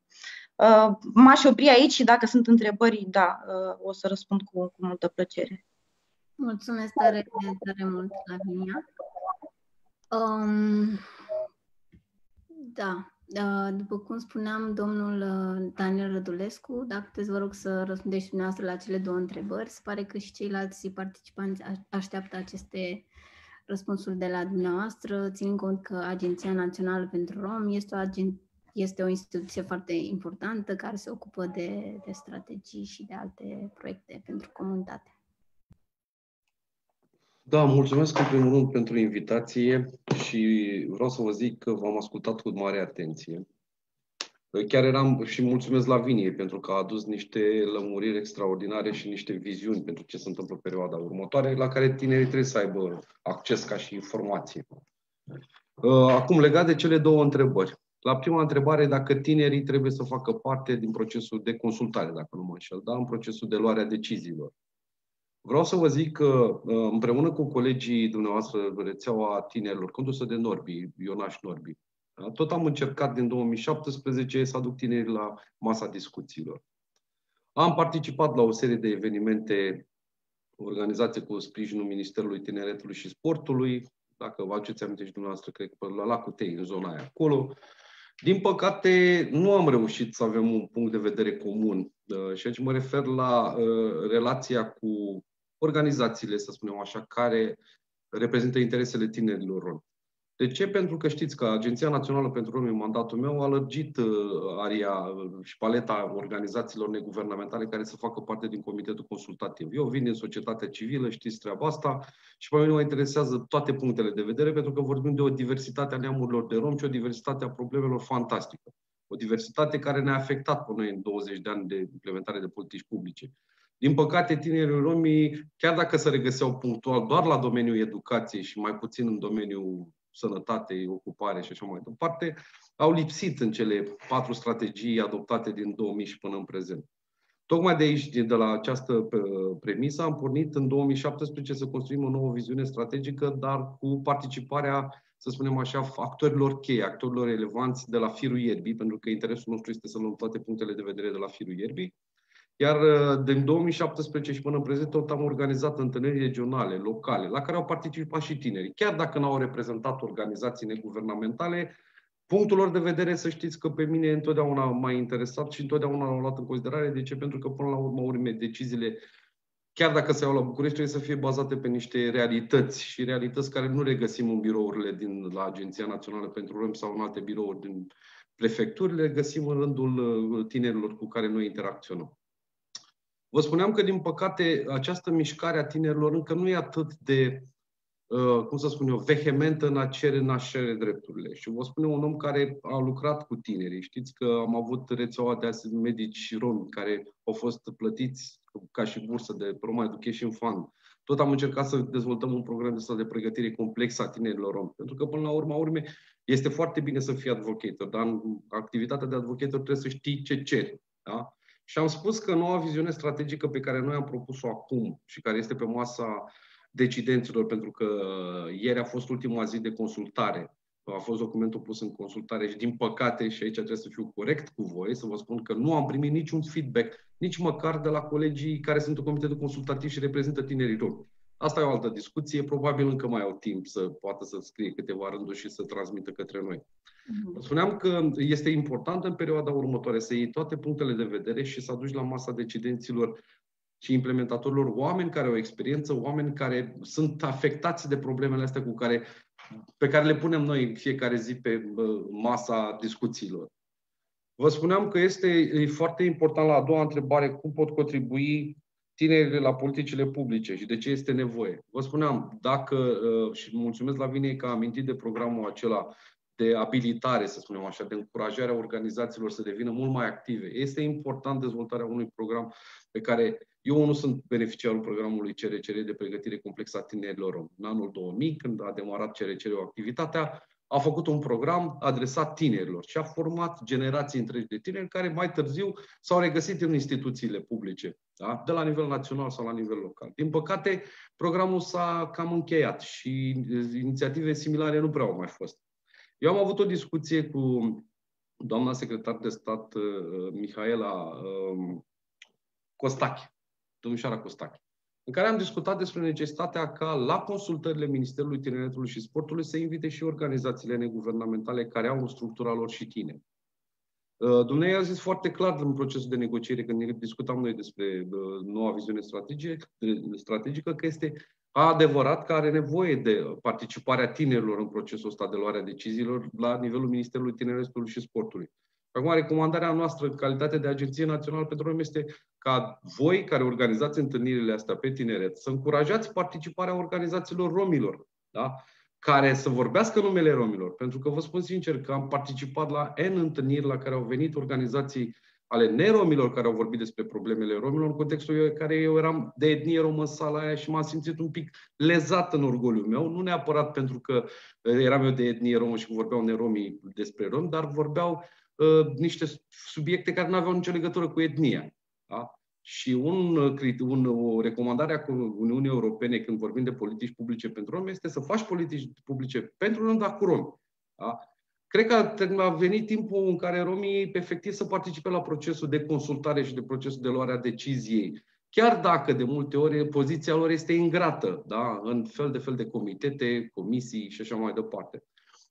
M-aș opri aici și dacă sunt întrebări, da, o să răspund cu, cu multă plăcere. Mulțumesc tare, tare mult, Lavinia. Um, da, după cum spuneam, domnul uh, Daniel Rădulescu, dacă puteți, vă rog să răspundeți dumneavoastră la cele două întrebări. Se pare că și ceilalți participanți așteaptă aceste răspunsuri de la dumneavoastră, ținând cont că Agenția Națională pentru Rom este o, agen- este o instituție foarte importantă care se ocupă de, de strategii și de alte proiecte pentru comunitate. Da, mulțumesc în primul rând pentru invitație și vreau să vă zic că v-am ascultat cu mare atenție. Chiar eram și mulțumesc la Vinie pentru că a adus niște lămuriri extraordinare și niște viziuni pentru ce se întâmplă în perioada următoare, la care tinerii trebuie să aibă acces ca și informație. Acum, legat de cele două întrebări. La prima întrebare, dacă tinerii trebuie să facă parte din procesul de consultare, dacă nu mă înșel, da? în procesul de luare a deciziilor. Vreau să vă zic că uh, împreună cu colegii dumneavoastră, rețeaua tinerilor, condusă de Norbi, Ionaș Norbi, da, tot am încercat din 2017 să aduc tinerii la masa discuțiilor. Am participat la o serie de evenimente organizate cu sprijinul Ministerului Tineretului și Sportului, dacă vă aduceți aminte și dumneavoastră, cred că la Lacul Tei, în zona aia acolo. Din păcate, nu am reușit să avem un punct de vedere comun. Uh, și aici mă refer la uh, relația cu organizațiile, să spunem așa, care reprezintă interesele tinerilor romi. De ce? Pentru că știți că Agenția Națională pentru Romi, în mandatul meu, a lărgit uh, aria și paleta organizațiilor neguvernamentale care să facă parte din comitetul consultativ. Eu vin din societatea civilă, știți treaba asta, și pe mine mă interesează toate punctele de vedere, pentru că vorbim de o diversitate a neamurilor de romi și o diversitate a problemelor fantastică. O diversitate care ne-a afectat pe noi în 20 de ani de implementare de politici publice. Din păcate, tinerii romii, chiar dacă se regăseau punctual doar la domeniul educației și mai puțin în domeniul sănătate, ocupare și așa mai departe, au lipsit în cele patru strategii adoptate din 2000 și până în prezent. Tocmai de aici, de la această premisă, am pornit în 2017 să construim o nouă viziune strategică, dar cu participarea, să spunem așa, actorilor cheie, actorilor relevanți de la firul ierbii, pentru că interesul nostru este să luăm toate punctele de vedere de la firul ierbii, iar uh, din 2017 și până în prezent tot am organizat întâlniri regionale, locale, la care au participat și tinerii. Chiar dacă n-au reprezentat organizații neguvernamentale, punctul lor de vedere, să știți că pe mine întotdeauna m-a interesat și întotdeauna l-am luat în considerare. De ce? Pentru că până la urmă urme deciziile, chiar dacă se iau la București, trebuie să fie bazate pe niște realități și realități care nu regăsim în birourile din la Agenția Națională pentru Romi sau în alte birouri din prefecturile, găsim în rândul uh, tinerilor cu care noi interacționăm. Vă spuneam că, din păcate, această mișcare a tinerilor încă nu e atât de, uh, cum să spun eu, vehementă în a cere, în a cere drepturile. Și vă spune un om care a lucrat cu tinerii. Știți că am avut rețeaua de medici romi care au fost plătiți ca și bursă de Roma Education Fund. Tot am încercat să dezvoltăm un program de, de pregătire complexă a tinerilor romi. Pentru că, până la urma urme, este foarte bine să fii advocator, dar în activitatea de advocator trebuie să știi ce ceri. Da? Și am spus că noua viziune strategică pe care noi am propus-o acum și care este pe masa decidenților, pentru că ieri a fost ultima zi de consultare, a fost documentul pus în consultare și din păcate, și aici trebuie să fiu corect cu voi, să vă spun că nu am primit niciun feedback, nici măcar de la colegii care sunt în comitetul consultativ și reprezintă tinerii romi. Asta e o altă discuție, probabil încă mai au timp să poată să scrie câteva rânduri și să transmită către noi. Uh-huh. Spuneam că este important în perioada următoare să iei toate punctele de vedere și să aduci la masa decidenților și implementatorilor oameni care au experiență, oameni care sunt afectați de problemele astea cu care, pe care le punem noi în fiecare zi pe masa discuțiilor. Vă spuneam că este e foarte important la a doua întrebare cum pot contribui tinerii la politicile publice și de ce este nevoie. Vă spuneam, dacă, uh, și mulțumesc la Vine că a amintit de programul acela de abilitare, să spunem așa, de încurajare a organizațiilor să devină mult mai active. Este important dezvoltarea unui program pe care eu nu sunt beneficiarul programului CRCR de pregătire complexă a tinerilor în anul 2000, când a demarat CRCR o activitatea, a făcut un program adresat tinerilor și a format generații întregi de tineri care mai târziu s-au regăsit în instituțiile publice, da? de la nivel național sau la nivel local. Din păcate, programul s-a cam încheiat și inițiative similare nu prea au mai fost. Eu am avut o discuție cu doamna secretar de stat uh, Mihaela um, Costache, domnișoara Costache, în care am discutat despre necesitatea ca la consultările Ministerului Tineretului și Sportului să invite și organizațiile neguvernamentale care au în structura lor și tineri. Uh, Dumnezeu a zis foarte clar în procesul de negociere, când discutam noi despre uh, noua viziune strategică, că este adevărat că are nevoie de participarea tinerilor în procesul ăsta de luare a deciziilor la nivelul Ministerului Tineretului și Sportului. Acum, recomandarea noastră, în calitate de Agenție Națională pentru Rom, este ca voi, care organizați întâlnirile astea pe tineret, să încurajați participarea organizațiilor romilor, da? care să vorbească numele romilor. Pentru că vă spun sincer că am participat la N întâlniri la care au venit organizații ale neromilor care au vorbit despre problemele romilor, în contextul în care eu eram de etnie romă în sala aia și m-am simțit un pic lezat în orgoliul meu, nu neapărat pentru că eram eu de etnie romă și vorbeau neromii despre romi, dar vorbeau uh, niște subiecte care nu aveau nicio legătură cu etnia. Da? Și un, un, o recomandare a Uniunii Europene când vorbim de politici publice pentru romi este să faci politici publice pentru romi, dar cu romi. Da? Cred că a venit timpul în care romii efectiv să participe la procesul de consultare și de procesul de luare a deciziei. Chiar dacă de multe ori poziția lor este ingrată, da? în fel de fel de comitete, comisii și așa mai departe.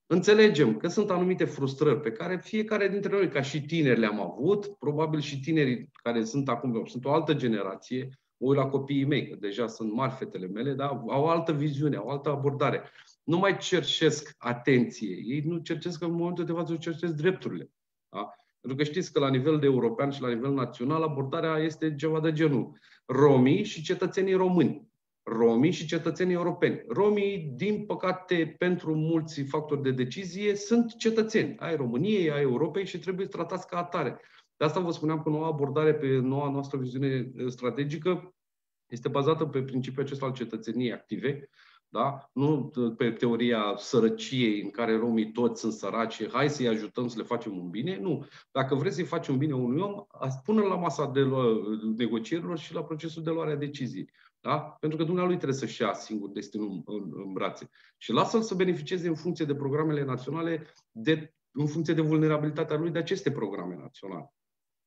Înțelegem că sunt anumite frustrări pe care fiecare dintre noi, ca și tineri, le-am avut, probabil și tinerii care sunt acum, sunt o altă generație, mă uit la copiii mei, că deja sunt mari fetele mele, dar au o altă viziune, au o altă abordare nu mai cerșesc atenție. Ei nu cercesc în momentul de față, cercesc drepturile. Da? Pentru că știți că la nivel de european și la nivel național abordarea este ceva de genul romii și cetățenii români. Romii și cetățenii europeni. Romii, din păcate, pentru mulți factori de decizie, sunt cetățeni ai României, ai Europei și trebuie tratați ca atare. De asta vă spuneam că noua abordare pe noua noastră viziune strategică este bazată pe principiul acesta al cetățeniei active, da? Nu pe teoria sărăciei în care romii toți sunt săraci, hai să-i ajutăm să le facem un bine. Nu. Dacă vreți să-i faci un bine unui om, până la masa de negocierilor și la procesul de luare a deciziei. Da? Pentru că dumnealui trebuie să-și ia singur destinul în, în brațe. Și lasă-l să beneficieze în funcție de programele naționale, de, în funcție de vulnerabilitatea lui de aceste programe naționale.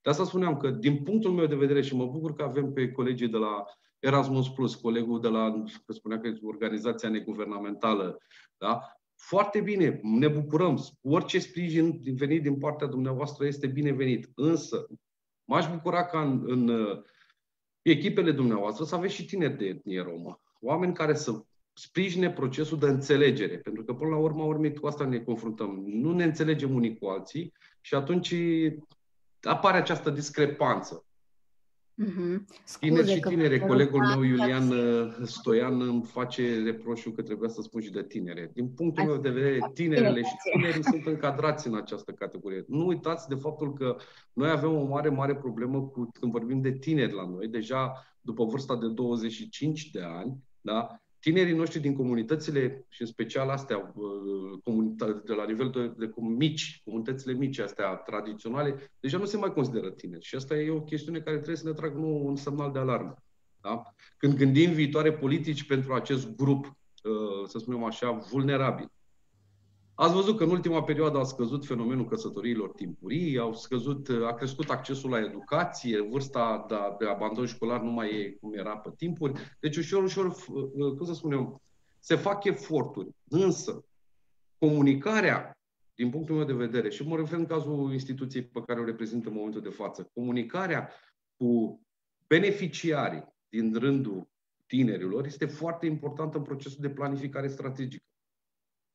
De asta spuneam că, din punctul meu de vedere, și mă bucur că avem pe colegii de la Erasmus Plus, colegul de la, că spunea că e organizația neguvernamentală, da? Foarte bine, ne bucurăm. Orice sprijin venit din partea dumneavoastră este binevenit. Însă, m-aș bucura ca în, în uh, echipele dumneavoastră să aveți și tineri de etnie romă. Oameni care să sprijine procesul de înțelegere. Pentru că, până la urmă, urmei, cu asta ne confruntăm. Nu ne înțelegem unii cu alții și atunci apare această discrepanță. Mm-hmm. Tineri și tinere. Colegul meu, Iulian uh, Stoian, îmi face reproșul că trebuia să spun și de tinere. Din punctul meu de vedere, tinerele și tinerii sunt încadrați în această categorie. Nu uitați de faptul că noi avem o mare, mare problemă cu, când vorbim de tineri la noi. Deja după vârsta de 25 de ani, da? Tinerii noștri din comunitățile, și în special astea uh, de la nivel de, de mici, comunitățile mici astea tradiționale, deja nu se mai consideră tineri. Și asta e o chestiune care trebuie să ne tragă nou un semnal de alarmă. Da? Când gândim viitoare politici pentru acest grup, uh, să spunem așa, vulnerabil. Ați văzut că în ultima perioadă a scăzut fenomenul căsătoriilor timpurii, au scăzut, a crescut accesul la educație, vârsta de, de abandon școlar nu mai e cum era pe timpuri. Deci ușor, ușor, cum să spunem, se fac eforturi. Însă, comunicarea, din punctul meu de vedere, și mă refer în cazul instituției pe care o reprezint în momentul de față, comunicarea cu beneficiarii din rândul tinerilor este foarte importantă în procesul de planificare strategică.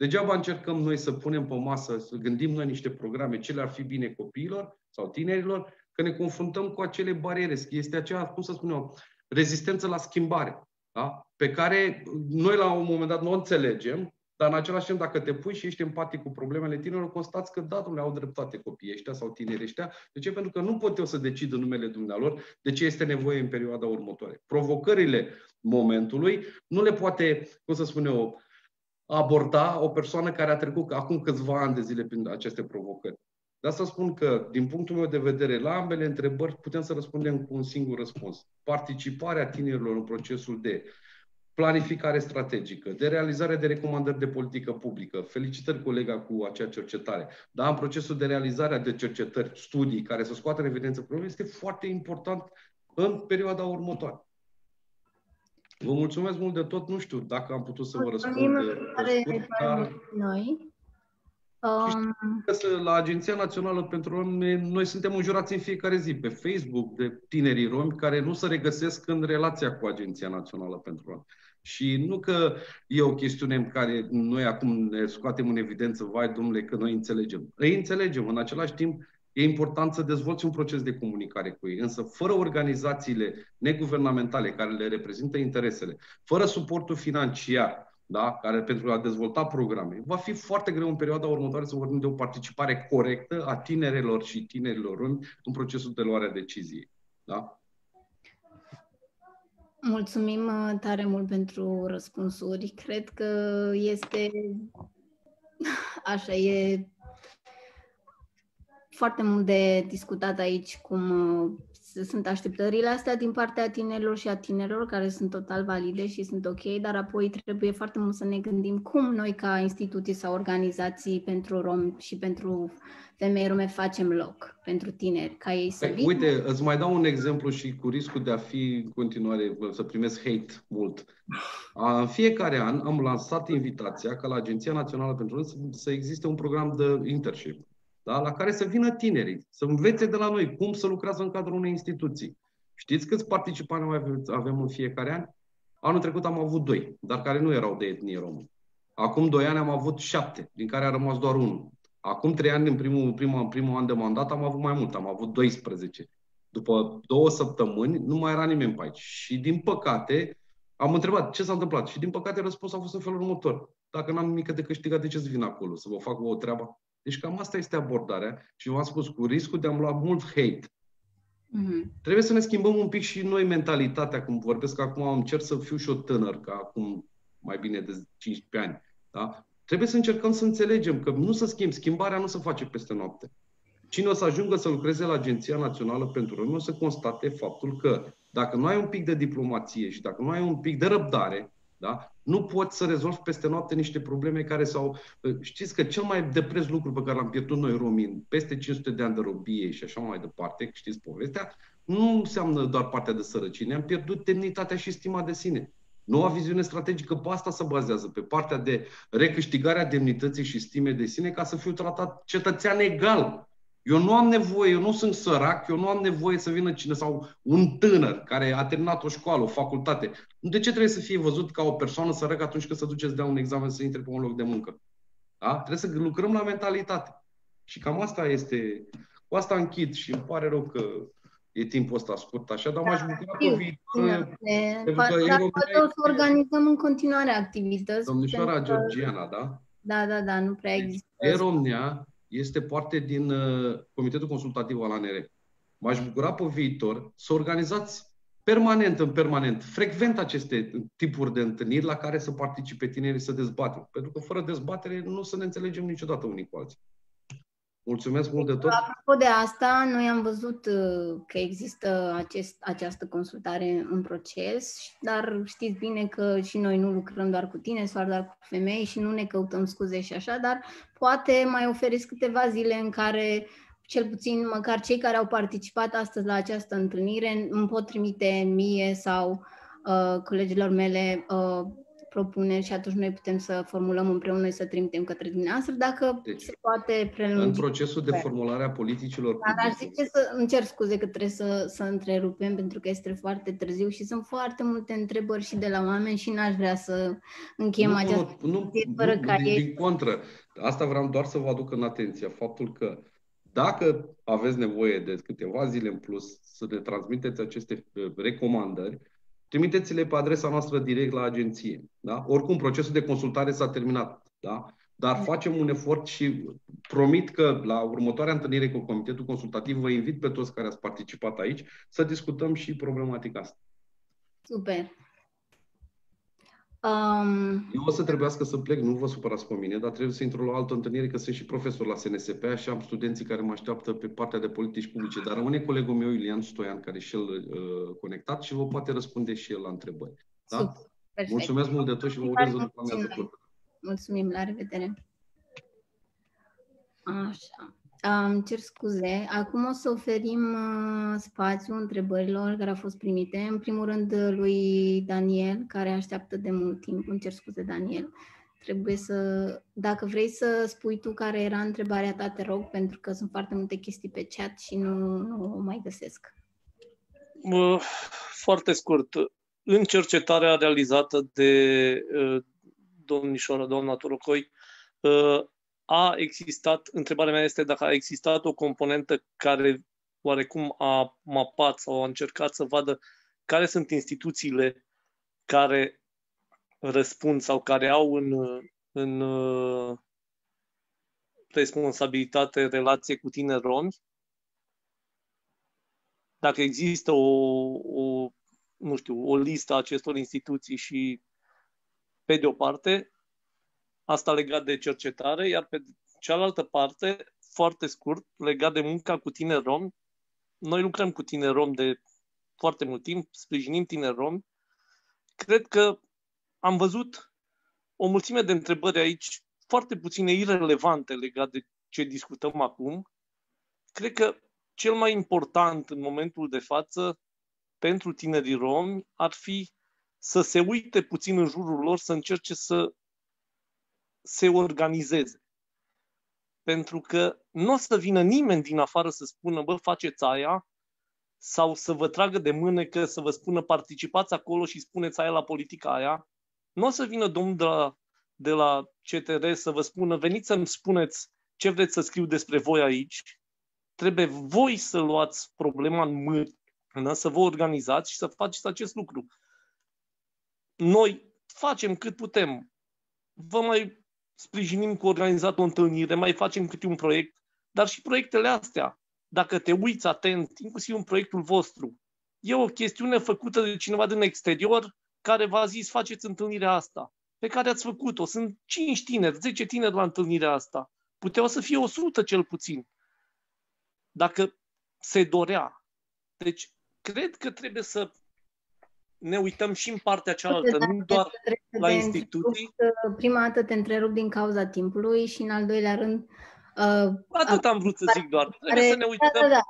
Degeaba încercăm noi să punem pe masă, să gândim noi niște programe, ce le-ar fi bine copiilor sau tinerilor, că ne confruntăm cu acele bariere. Este aceea, cum să spunem, rezistență la schimbare, da? pe care noi la un moment dat nu o înțelegem, dar în același timp, dacă te pui și ești empatic cu problemele tinerilor, constați că, da, domnule, au dreptate copiii ăștia sau tinerii ăștia. De ce? Pentru că nu pot eu să decid în numele dumnealor de ce este nevoie în perioada următoare. Provocările momentului nu le poate, cum să spun eu, aborda o persoană care a trecut acum câțiva ani de zile prin aceste provocări. De asta spun că, din punctul meu de vedere, la ambele întrebări putem să răspundem cu un singur răspuns. Participarea tinerilor în procesul de planificare strategică, de realizare de recomandări de politică publică. Felicitări colega cu acea cercetare. Da, în procesul de realizare de cercetări, studii care să scoată în evidență probleme, este foarte important în perioada următoare. Vă mulțumesc mult de tot. Nu știu dacă am putut să vă răspund. Mulțumim dar... noi. Um... La Agenția Națională pentru Romi, noi suntem înjurați în fiecare zi pe Facebook de tinerii romi care nu se regăsesc în relația cu Agenția Națională pentru Romi. Și nu că e o chestiune în care noi acum ne scoatem în evidență, vai, domnule, că noi înțelegem. Îi înțelegem. În același timp, e important să dezvolți un proces de comunicare cu ei. Însă, fără organizațiile neguvernamentale care le reprezintă interesele, fără suportul financiar, da? care pentru a dezvolta programe, va fi foarte greu în perioada următoare să vorbim de o participare corectă a tinerilor și tinerilor în, în procesul de luare a deciziei. Da? Mulțumim uh, tare mult pentru răspunsuri. Cred că este așa, e foarte mult de discutat aici cum uh, sunt așteptările astea din partea tinerilor și a tinerilor, care sunt total valide și sunt ok, dar apoi trebuie foarte mult să ne gândim cum noi, ca instituții sau organizații pentru rom și pentru femei rome, facem loc pentru tineri, ca ei să păi, vină. Uite, îți mai dau un exemplu și cu riscul de a fi în continuare, să primesc hate mult. În fiecare an am lansat invitația ca la Agenția Națională pentru Rând să existe un program de internship da? la care să vină tinerii, să învețe de la noi cum să lucrează în cadrul unei instituții. Știți câți participanți avem în fiecare an? Anul trecut am avut doi, dar care nu erau de etnie romă. Acum doi ani am avut șapte, din care a rămas doar unul. Acum trei ani, în primul, primul, primul an de mandat, am avut mai mult, am avut 12. După două săptămâni, nu mai era nimeni pe aici. Și din păcate, am întrebat ce s-a întâmplat. Și din păcate răspunsul a fost în felul următor. Dacă n-am nimic de câștigat, de ce să vin acolo? Să vă fac o treabă? Deci cam asta este abordarea și v-am spus, cu riscul de a lua mult hate. Mm-hmm. Trebuie să ne schimbăm un pic și noi mentalitatea, cum vorbesc acum, am încerc să fiu și o tânăr, ca acum mai bine de 15 ani. Da? Trebuie să încercăm să înțelegem că nu să schimb, schimbarea nu se face peste noapte. Cine o să ajungă să lucreze la Agenția Națională pentru Romi o să constate faptul că dacă nu ai un pic de diplomație și dacă nu ai un pic de răbdare, da? Nu poți să rezolvi peste noapte niște probleme care s-au... Știți că cel mai de preț lucru pe care l-am pierdut noi romini, peste 500 de ani de robie și așa mai departe, știți povestea, nu înseamnă doar partea de sărăcie. Am pierdut demnitatea și stima de sine. Noua viziune strategică pe asta se bazează, pe partea de recâștigarea demnității și stime de sine ca să fiu tratat cetățean egal eu nu am nevoie, eu nu sunt sărac, eu nu am nevoie să vină cine sau un tânăr care a terminat o școală, o facultate. De ce trebuie să fie văzut ca o persoană săracă atunci când se duce să dea un examen să intre pe un loc de muncă? Da? Trebuie să lucrăm la mentalitate. Și cam asta este, cu asta închid și îmi pare rău că e timpul ăsta scurt așa, dar da, m-aș bucura pe viitor. Poate o să organizăm în continuare activități. Domnișoara Georgiana, da? Da, da, da, nu prea deci, există. De România, este parte din uh, Comitetul Consultativ al ANR. M-aș bucura pe viitor să organizați permanent, în permanent, frecvent aceste tipuri de întâlniri la care să participe tinerii să dezbatem. Pentru că fără dezbatere nu să ne înțelegem niciodată unii cu alții. Mulțumesc mult de tot. Apropo de asta, noi am văzut uh, că există acest, această consultare în proces, dar știți bine că și noi nu lucrăm doar cu tine sau doar cu femei și nu ne căutăm scuze și așa, dar poate mai oferiți câteva zile în care cel puțin măcar cei care au participat astăzi la această întâlnire îmi pot trimite mie sau uh, colegilor mele uh, propuneri și atunci noi putem să formulăm împreună și să trimitem către dumneavoastră, dacă deci, se poate prelungi. În procesul de formulare a politicilor Dar aș zice să îmi cer scuze că trebuie să, să întrerupem pentru că este foarte târziu și sunt foarte multe întrebări și de la oameni și n-aș vrea să încheiem nu, această nu, nu, fără nu, din, din contră. Asta vreau doar să vă aduc în atenție, faptul că dacă aveți nevoie de câteva zile în plus să ne transmiteți aceste uh, recomandări, trimiteți-le pe adresa noastră direct la agenție. Da? Oricum, procesul de consultare s-a terminat. Da? Dar da. facem un efort și promit că la următoarea întâlnire cu Comitetul Consultativ vă invit pe toți care ați participat aici să discutăm și problematica asta. Super. Um... Eu o să trebuiască să plec, nu vă supărați pe mine, dar trebuie să intru la o altă întâlnire, că sunt și profesor la SNSP și am studenții care mă așteaptă pe partea de politici publice. Dar rămâne colegul meu, Ilian Stoian, care e și el uh, conectat și vă poate răspunde și el la întrebări. Da? Perfect. Mulțumesc mult de tot și vă urez o după amiază Mulțumim, la revedere. Așa. Am cer scuze. Acum o să oferim uh, spațiu întrebărilor care au fost primite. În primul rând lui Daniel, care așteaptă de mult timp. Îmi cer scuze, Daniel. Trebuie să, dacă vrei să spui tu care era întrebarea ta, te rog, pentru că sunt foarte multe chestii pe chat și nu, nu o mai găsesc. Foarte scurt. În cercetarea realizată de uh, domnișoara, doamna Torocoi, uh, a existat, întrebarea mea este dacă a existat o componentă care oarecum a mapat sau a încercat să vadă care sunt instituțiile care răspund sau care au în, în uh, responsabilitate relație cu tine romi. Dacă există o, o, nu știu, o listă a acestor instituții și pe de o parte, asta legat de cercetare, iar pe cealaltă parte, foarte scurt, legat de munca cu tine rom, noi lucrăm cu tine rom de foarte mult timp, sprijinim tine rom. Cred că am văzut o mulțime de întrebări aici, foarte puține irelevante legate de ce discutăm acum. Cred că cel mai important în momentul de față pentru tinerii romi ar fi să se uite puțin în jurul lor, să încerce să se organizeze. Pentru că nu o să vină nimeni din afară să spună, bă, faceți aia, sau să vă tragă de mânecă, să vă spună participați acolo și spuneți aia la politica aia. Nu o să vină domnul de la, de la CTR să vă spună, veniți să-mi spuneți ce vreți să scriu despre voi aici. Trebuie voi să luați problema în mână, să vă organizați și să faceți acest lucru. Noi facem cât putem. Vă mai sprijinim cu organizat o întâlnire, mai facem câte un proiect, dar și proiectele astea, dacă te uiți atent, inclusiv în proiectul vostru, e o chestiune făcută de cineva din exterior care v-a zis faceți întâlnirea asta, pe care ați făcut-o. Sunt 5 tineri, 10 tineri la întâlnirea asta. Puteau să fie 100 cel puțin. Dacă se dorea. Deci, cred că trebuie să ne uităm și în partea cealaltă, nu doar la instituții. Prima dată te întrerup din cauza timpului și în al doilea rând... Uh, Atât am vrut să zic doar. Trebuie să ne uităm da, da, da.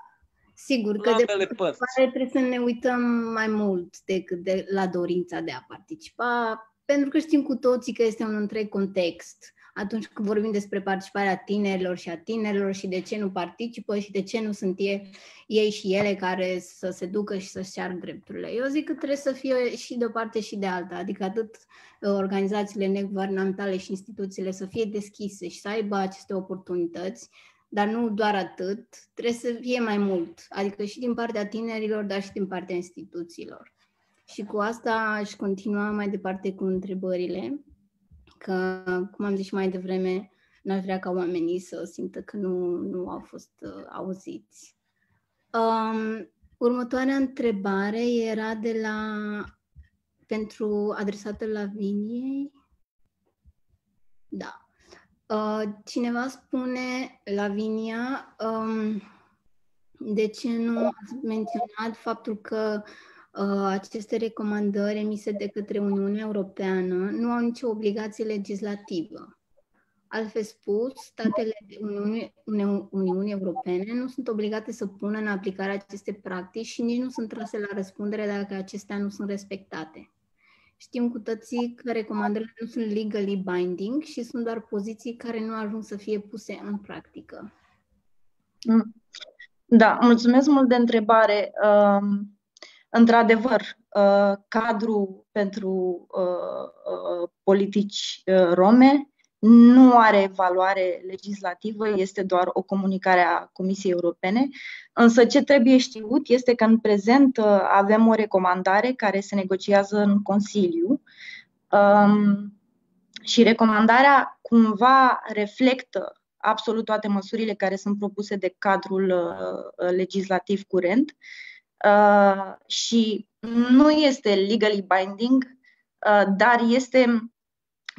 Sigur că de părți. trebuie să ne uităm mai mult decât de, la dorința de a participa, pentru că știm cu toții că este un întreg context atunci când vorbim despre participarea tinerilor și a tinerilor și de ce nu participă și de ce nu sunt ei, ei și ele care să se ducă și să-și ceară drepturile. Eu zic că trebuie să fie și de o parte și de alta, adică atât uh, organizațiile neguvernamentale și instituțiile să fie deschise și să aibă aceste oportunități, dar nu doar atât, trebuie să fie mai mult, adică și din partea tinerilor, dar și din partea instituțiilor. Și cu asta aș continua mai departe cu întrebările că, cum am zis și mai devreme, n-aș vrea ca oamenii să simtă că nu, nu au fost uh, auziți. Um, următoarea întrebare era de la pentru adresată la Viniei. Da. Uh, cineva spune, Lavinia, um, de ce nu ați menționat faptul că Uh, aceste recomandări emise de către Uniunea Europeană nu au nicio obligație legislativă. Altfel spus, statele Uniunii, Uniunii Europene nu sunt obligate să pună în aplicare aceste practici și nici nu sunt trase la răspundere dacă acestea nu sunt respectate. Știm cu toții că recomandările nu sunt legally binding și sunt doar poziții care nu ajung să fie puse în practică. Mm. Da, mulțumesc mult de întrebare. Um Într-adevăr, uh, cadrul pentru uh, uh, politici rome nu are valoare legislativă, este doar o comunicare a Comisiei Europene. Însă ce trebuie știut este că în prezent avem o recomandare care se negociază în Consiliu um, și recomandarea cumva reflectă absolut toate măsurile care sunt propuse de cadrul legislativ curent Uh, și nu este legally binding, uh, dar este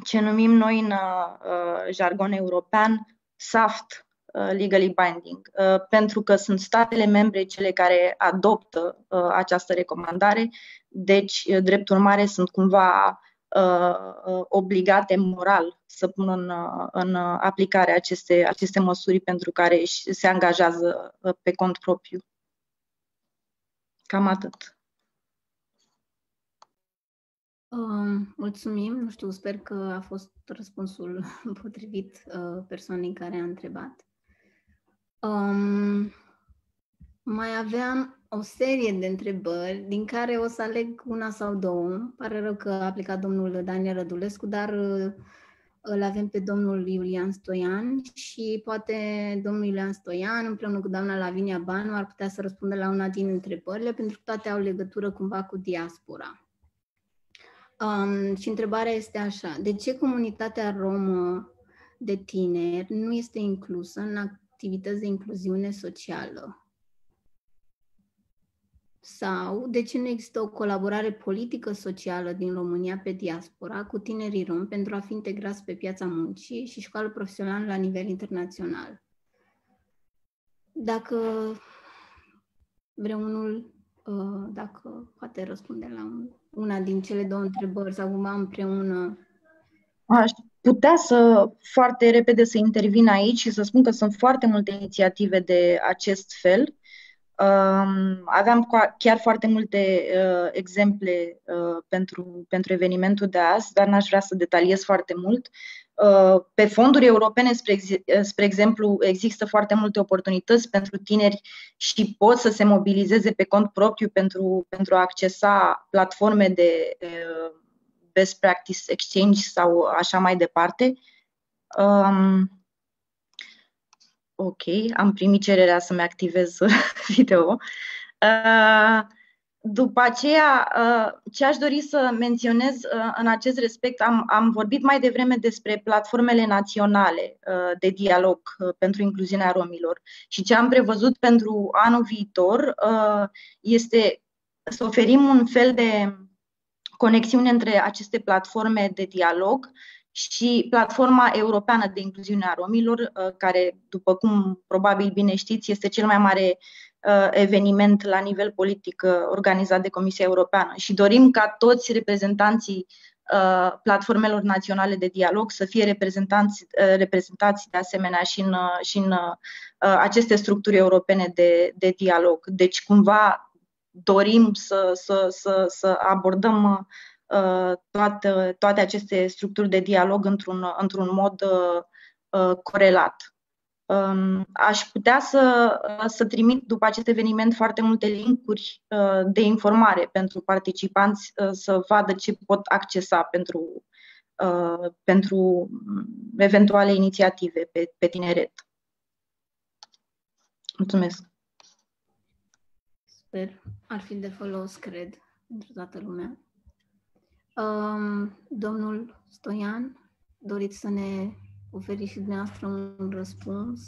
ce numim noi în uh, jargon european soft legally binding, pentru că sunt statele membre cele care adoptă această recomandare, deci, drept urmare, sunt cumva uh, obligate moral să pună în, în aplicare aceste, aceste măsuri pentru care se angajează pe cont propriu. Cam atât. Um, mulțumim. Nu știu, sper că a fost răspunsul potrivit uh, persoanei care a întrebat. Um, mai aveam o serie de întrebări, din care o să aleg una sau două. Pare rău că a plecat domnul Daniel Rădulescu, dar uh, îl avem pe domnul Iulian Stoian și poate domnul Iulian Stoian împreună cu doamna Lavinia Banu ar putea să răspundă la una din întrebările, pentru că toate au legătură cumva cu diaspora. Um, și întrebarea este așa, de ce comunitatea romă de tineri nu este inclusă în activități de incluziune socială? Sau de ce nu există o colaborare politică socială din România pe diaspora cu tinerii rom pentru a fi integrați pe piața muncii și școală profesională la nivel internațional? Dacă vreunul, uh, dacă poate răspunde la una din cele două întrebări sau cumva împreună. Aș putea să foarte repede să intervin aici și să spun că sunt foarte multe inițiative de acest fel Um, aveam chiar foarte multe uh, exemple uh, pentru, pentru evenimentul de azi, dar n-aș vrea să detaliez foarte mult. Uh, pe fonduri europene, spre, uh, spre exemplu, există foarte multe oportunități pentru tineri și pot să se mobilizeze pe cont propriu pentru, pentru a accesa platforme de uh, best practice exchange sau așa mai departe. Um, ok, am primit cererea să-mi activez video. Uh, după aceea, uh, ce aș dori să menționez uh, în acest respect, am, am vorbit mai devreme despre platformele naționale de dialog pentru incluziunea romilor și ce am prevăzut pentru anul viitor este să oferim un fel de conexiune între aceste platforme de dialog și platforma europeană de incluziune a romilor, uh, care, după cum probabil bine știți, este cel mai mare uh, eveniment la nivel politic uh, organizat de Comisia Europeană și dorim ca toți reprezentanții platformelor naționale de dialog să fie reprezentanți, reprezentați de asemenea și în, și în aceste structuri europene de, de dialog. Deci, cumva, dorim să, să, să, să abordăm Uh, toate, toate aceste structuri de dialog într-un, într-un mod uh, uh, corelat. Um, aș putea să, să trimit după acest eveniment foarte multe linkuri de informare pentru participanți să vadă ce pot accesa pentru, pentru eventuale inițiative pe, pe tineret. Mulțumesc! Sper. Ar fi de folos, cred, pentru toată lumea. Um, domnul Stoian, doriți să ne oferiți și dumneavoastră un răspuns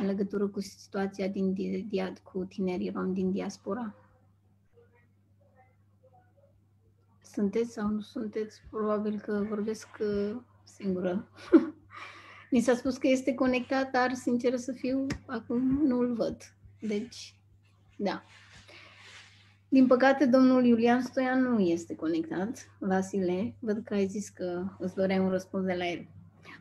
în legătură cu situația din Diad cu tinerii rom din diaspora? Sunteți sau nu sunteți? Probabil că vorbesc uh, singură. Mi s-a spus că este conectat, dar, sincer să fiu, acum nu-l văd. Deci, da. Din păcate, domnul Iulian Stoian nu este conectat. Vasile, văd că ai zis că îți doreai un răspuns de la el.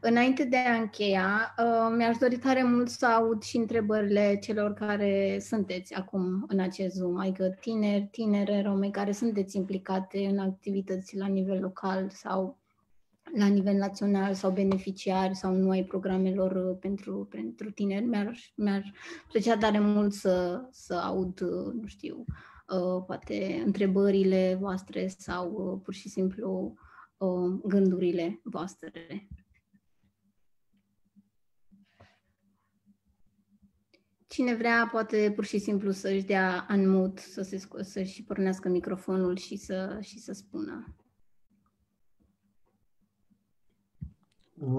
Înainte de a încheia, uh, mi-aș dori tare mult să aud și întrebările celor care sunteți acum în acest Zoom, adică tineri, tinere rome care sunteți implicate în activități la nivel local sau la nivel național sau beneficiari sau nu ai programelor uh, pentru, pentru tineri. Mi-ar, mi-ar plăcea tare mult să, să aud, uh, nu știu, Uh, poate întrebările voastre sau uh, pur și simplu uh, gândurile voastre. Cine vrea poate pur și simplu să-și dea unmute, să se să-și pornească microfonul și să, și să spună.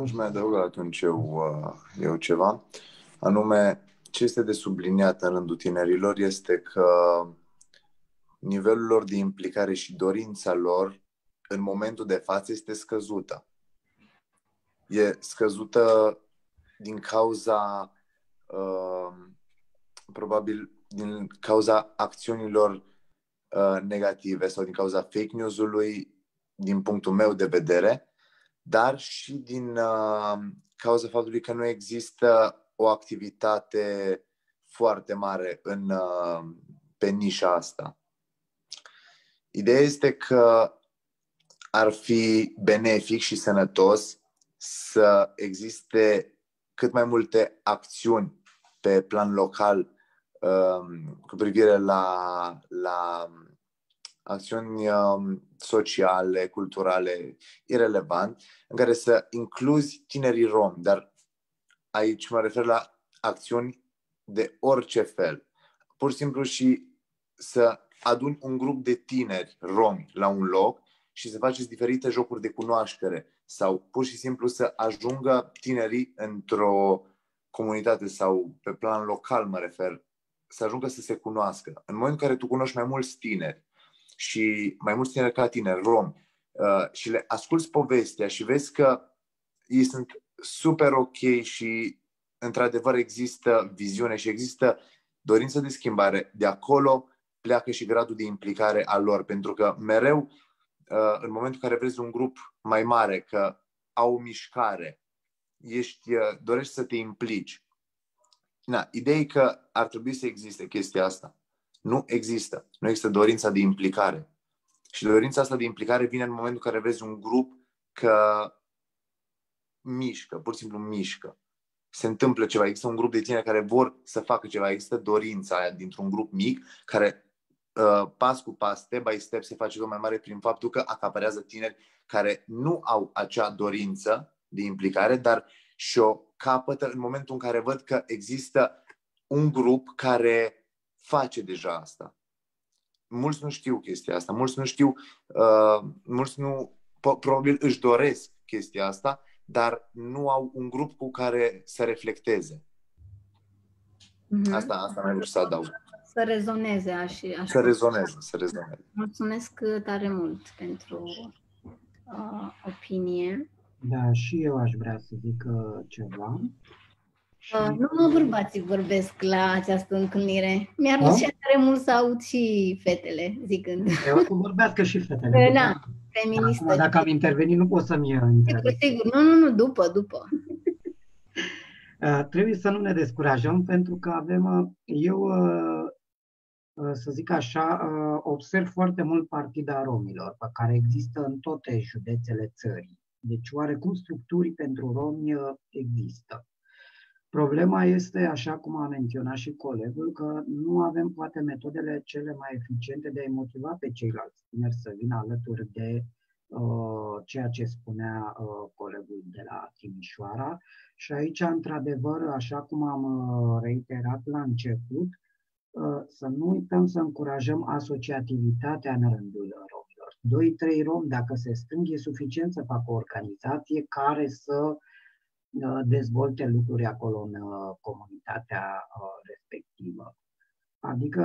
Aș mai adăuga atunci eu, eu ceva. Anume, ce este de subliniat în rândul tinerilor este că nivelul lor de implicare și dorința lor în momentul de față este scăzută. E scăzută din cauza, uh, probabil, din cauza acțiunilor uh, negative sau din cauza fake news-ului din punctul meu de vedere, dar și din uh, cauza faptului că nu există o activitate foarte mare în, uh, pe nișa asta. Ideea este că ar fi benefic și sănătos să existe cât mai multe acțiuni pe plan local um, cu privire la, la acțiuni um, sociale, culturale, irelevant, în care să incluzi tinerii romi, dar aici mă refer la acțiuni de orice fel. Pur și simplu și să aduni un grup de tineri romi la un loc și să faceți diferite jocuri de cunoaștere sau pur și simplu să ajungă tinerii într-o comunitate sau pe plan local, mă refer, să ajungă să se cunoască. În momentul în care tu cunoști mai mulți tineri și mai mulți tineri ca tineri, romi, uh, și le asculți povestea și vezi că ei sunt super ok și într-adevăr există viziune și există dorință de schimbare, de acolo pleacă și gradul de implicare al lor, pentru că mereu uh, în momentul în care vezi un grup mai mare, că au o mișcare, ești, uh, dorești să te implici. Na, ideea e că ar trebui să existe chestia asta. Nu există. Nu există dorința de implicare. Și dorința asta de implicare vine în momentul în care vezi un grup că mișcă, pur și simplu mișcă. Se întâmplă ceva, există un grup de tineri care vor să facă ceva, există dorința aia dintr-un grup mic care uh, pas cu pas, step by step, se face tot mai mare prin faptul că acaparează tineri care nu au acea dorință de implicare, dar și-o capătă în momentul în care văd că există un grup care face deja asta. Mulți nu știu chestia asta, mulți nu știu, uh, mulți nu, probabil își doresc chestia asta, dar nu au un grup cu care să reflecteze. Mm-hmm. Asta, asta mai să adaug. Să rezoneze aș, aș Să rezoneze, să rezoneze. Mulțumesc tare mult pentru uh, opinie. Da, și eu aș vrea să zic uh, ceva. Uh, nu mă bărbații vorbesc la această întâlnire. Mi-ar plăcea tare mult să aud și fetele zicând. Eu să vorbească și fetele. Da, feministă. Acum, dacă am intervenit, nu pot să-mi intervin. Sigur, sigur. Nu, nu, nu, după, după. Uh, trebuie să nu ne descurajăm pentru că avem, uh, eu uh, uh, să zic așa, uh, observ foarte mult partida romilor pe care există în toate județele țării. Deci oarecum structuri pentru romi uh, există. Problema este, așa cum a menționat și colegul, că nu avem poate metodele cele mai eficiente de a-i motiva pe ceilalți tineri să vină alături de uh, ceea ce spunea uh, colegul de la Timișoara. Și aici, într-adevăr, așa cum am uh, reiterat la început, uh, să nu uităm să încurajăm asociativitatea în rândul romilor. Doi, trei romi, dacă se strâng, e suficient să facă o organizație care să Uh, dezvolte lucruri acolo în uh, comunitatea uh, respectivă. Adică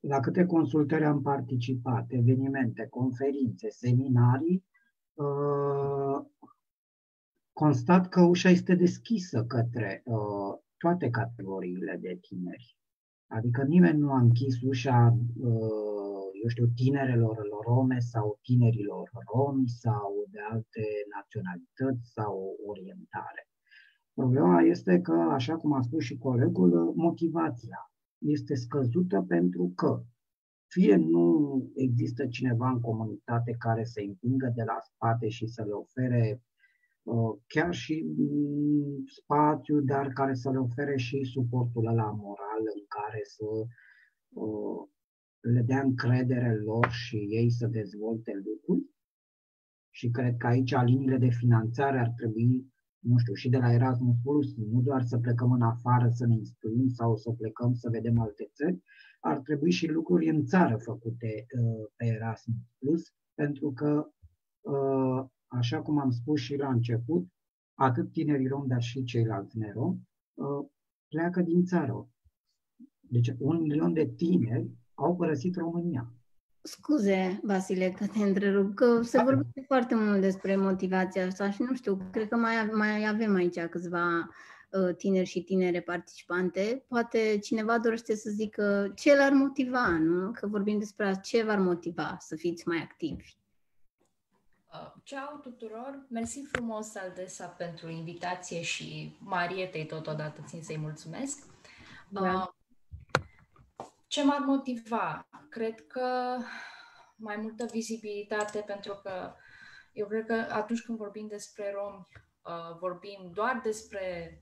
la câte consultări am participat, evenimente, conferințe, seminarii, constat că ușa este deschisă către toate categoriile de tineri. Adică nimeni nu a închis ușa eu știu, tinerelor rome sau tinerilor romi sau de alte naționalități sau orientare. Problema este că, așa cum a spus și colegul, motivația este scăzută pentru că fie nu există cineva în comunitate care să împingă de la spate și să le ofere uh, chiar și mm, spațiu, dar care să le ofere și suportul ăla moral în care să uh, le dea încredere lor și ei să dezvolte lucruri. Și cred că aici liniile de finanțare ar trebui, nu știu, și de la Erasmus Plus, nu doar să plecăm în afară să ne instruim sau să plecăm să vedem alte țări, ar trebui și lucruri în țară făcute uh, pe Erasmus Plus, pentru că, uh, așa cum am spus și la început, atât tinerii rom, dar și ceilalți nerom, uh, pleacă din țară. Deci un milion de tineri au părăsit România. Scuze, Vasile, că te întrerup, că se vorbește foarte mult despre motivația asta și nu știu, cred că mai, mai avem aici câțiva uh, tineri și tinere participante. Poate cineva dorește să zică ce l-ar motiva, nu? Că vorbim despre ce v-ar motiva să fiți mai activi. Ciao tuturor! Mersi frumos, Aldesa, pentru invitație și Marietei totodată țin să-i mulțumesc. Da. Uh, ce m-ar motiva? Cred că mai multă vizibilitate, pentru că eu cred că atunci când vorbim despre romi, uh, vorbim doar despre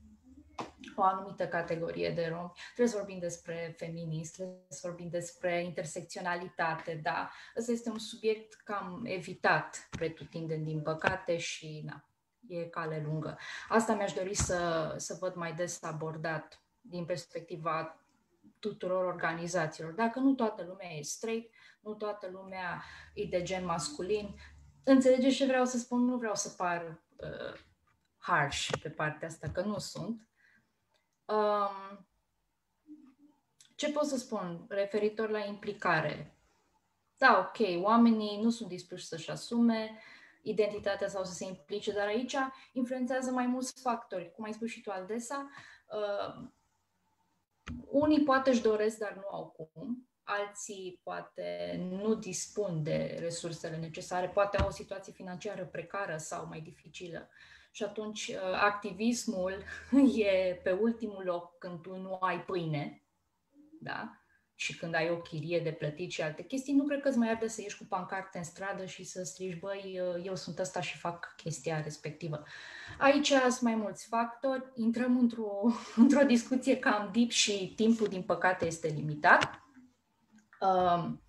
o anumită categorie de romi. Trebuie să vorbim despre feminism, trebuie să vorbim despre intersecționalitate, da. Ăsta este un subiect cam evitat pretutindeni, din păcate, și na, e cale lungă. Asta mi-aș dori să, să văd mai des abordat din perspectiva tuturor organizațiilor. Dacă nu toată lumea e straight, nu toată lumea e de gen masculin, înțelegeți ce vreau să spun? Nu vreau să par uh, harsh pe partea asta, că nu sunt. Um, ce pot să spun referitor la implicare? Da, ok, oamenii nu sunt dispuși să-și asume identitatea sau să se implice, dar aici influențează mai mulți factori. Cum ai spus și tu, Aldesa, uh, unii poate își doresc, dar nu au cum, alții poate nu dispun de resursele necesare, poate au o situație financiară precară sau mai dificilă. Și atunci uh, activismul e pe ultimul loc când tu nu ai pâine, da? și când ai o chirie de plătit și alte chestii, nu cred că îți mai arde să ieși cu pancarte în stradă și să strigi, băi, uh, eu sunt ăsta și fac chestia respectivă. Aici sunt mai mulți factori, intrăm într-o, într-o discuție cam deep și timpul, din păcate, este limitat. Um,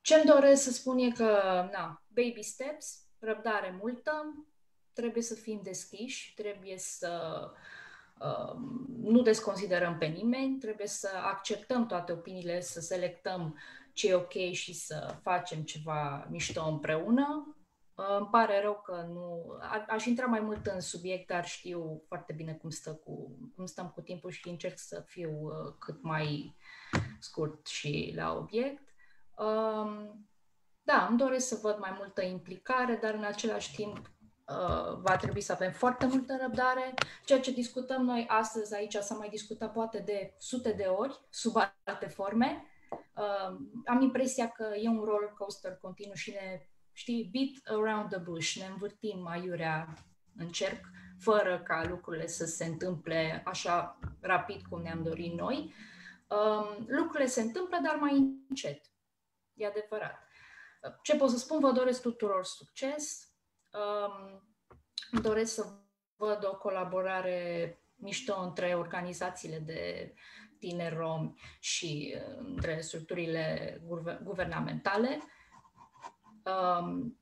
ce-mi doresc să spun e că, na, baby steps, răbdare multă, trebuie să fim deschiși, trebuie să uh, nu desconsiderăm pe nimeni, trebuie să acceptăm toate opiniile, să selectăm ce e ok și să facem ceva mișto împreună. Uh, îmi pare rău că nu... A, aș intra mai mult în subiect, dar știu foarte bine cum, stă cu, cum stăm cu timpul și încerc să fiu uh, cât mai scurt și la obiect. Um, da, îmi doresc să văd mai multă implicare, dar în același timp Uh, va trebui să avem foarte multă răbdare. Ceea ce discutăm noi astăzi aici s-a mai discutat poate de sute de ori, sub alte forme. Uh, am impresia că e un roller coaster continuu și ne, știi, beat around the bush, ne învârtim aiurea în cerc, fără ca lucrurile să se întâmple așa rapid cum ne-am dorit noi. Um, lucrurile se întâmplă, dar mai încet. E adevărat. Ce pot să spun? Vă doresc tuturor succes, Um, doresc să văd o colaborare mișto între organizațiile de tineri romi și uh, între structurile guvernamentale. Um,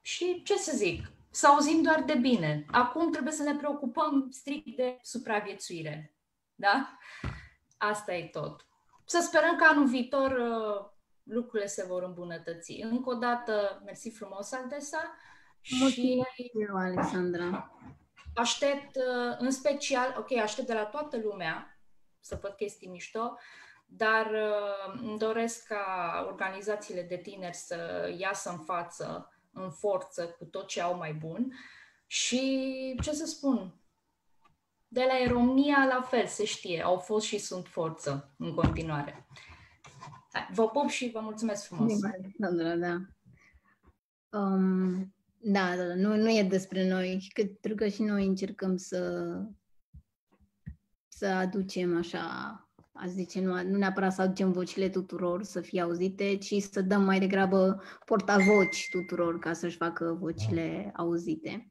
și ce să zic, să auzim doar de bine. Acum trebuie să ne preocupăm strict de supraviețuire. Da? Asta e tot. Să sperăm că anul viitor uh, lucrurile se vor îmbunătăți. Încă o dată, mersi frumos, Aldesa. Mulțumesc și eu, Alexandra. Aștept, uh, în special, ok, aștept de la toată lumea să văd chestii mișto, dar uh, îmi doresc ca organizațiile de tineri să iasă în față, în forță, cu tot ce au mai bun și, ce să spun, de la România la fel, se știe, au fost și sunt forță în continuare. Vă pup și vă mulțumesc frumos. Alexandra, da. Um, da, da, da, nu, nu e despre noi, pentru că și noi încercăm să, să aducem așa, a zice, nu, nu neapărat să aducem vocile tuturor să fie auzite, ci să dăm mai degrabă portavoci tuturor ca să-și facă vocile auzite.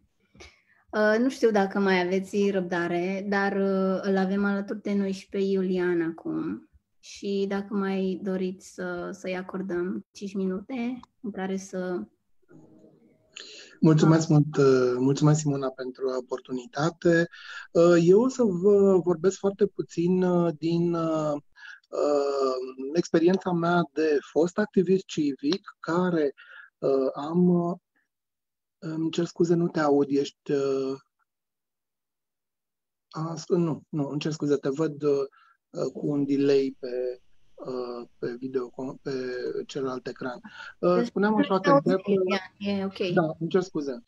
Uh, nu știu dacă mai aveți răbdare, dar uh, îl avem alături de noi și pe Iulian acum. Și dacă mai doriți să, să-i acordăm 5 minute în care să Mulțumesc mult, uh, mulțumesc Simona pentru oportunitate. Uh, eu o să vă vorbesc foarte puțin uh, din experiența mea de fost activist civic, care am... Îmi cer scuze, nu te aud, ești... A, nu, nu, îmi cer scuze, te văd cu un delay pe, Uh, pe video, pe celălalt ecran. Uh, deci, spuneam așa că... E ok. Da, îmi cer scuze.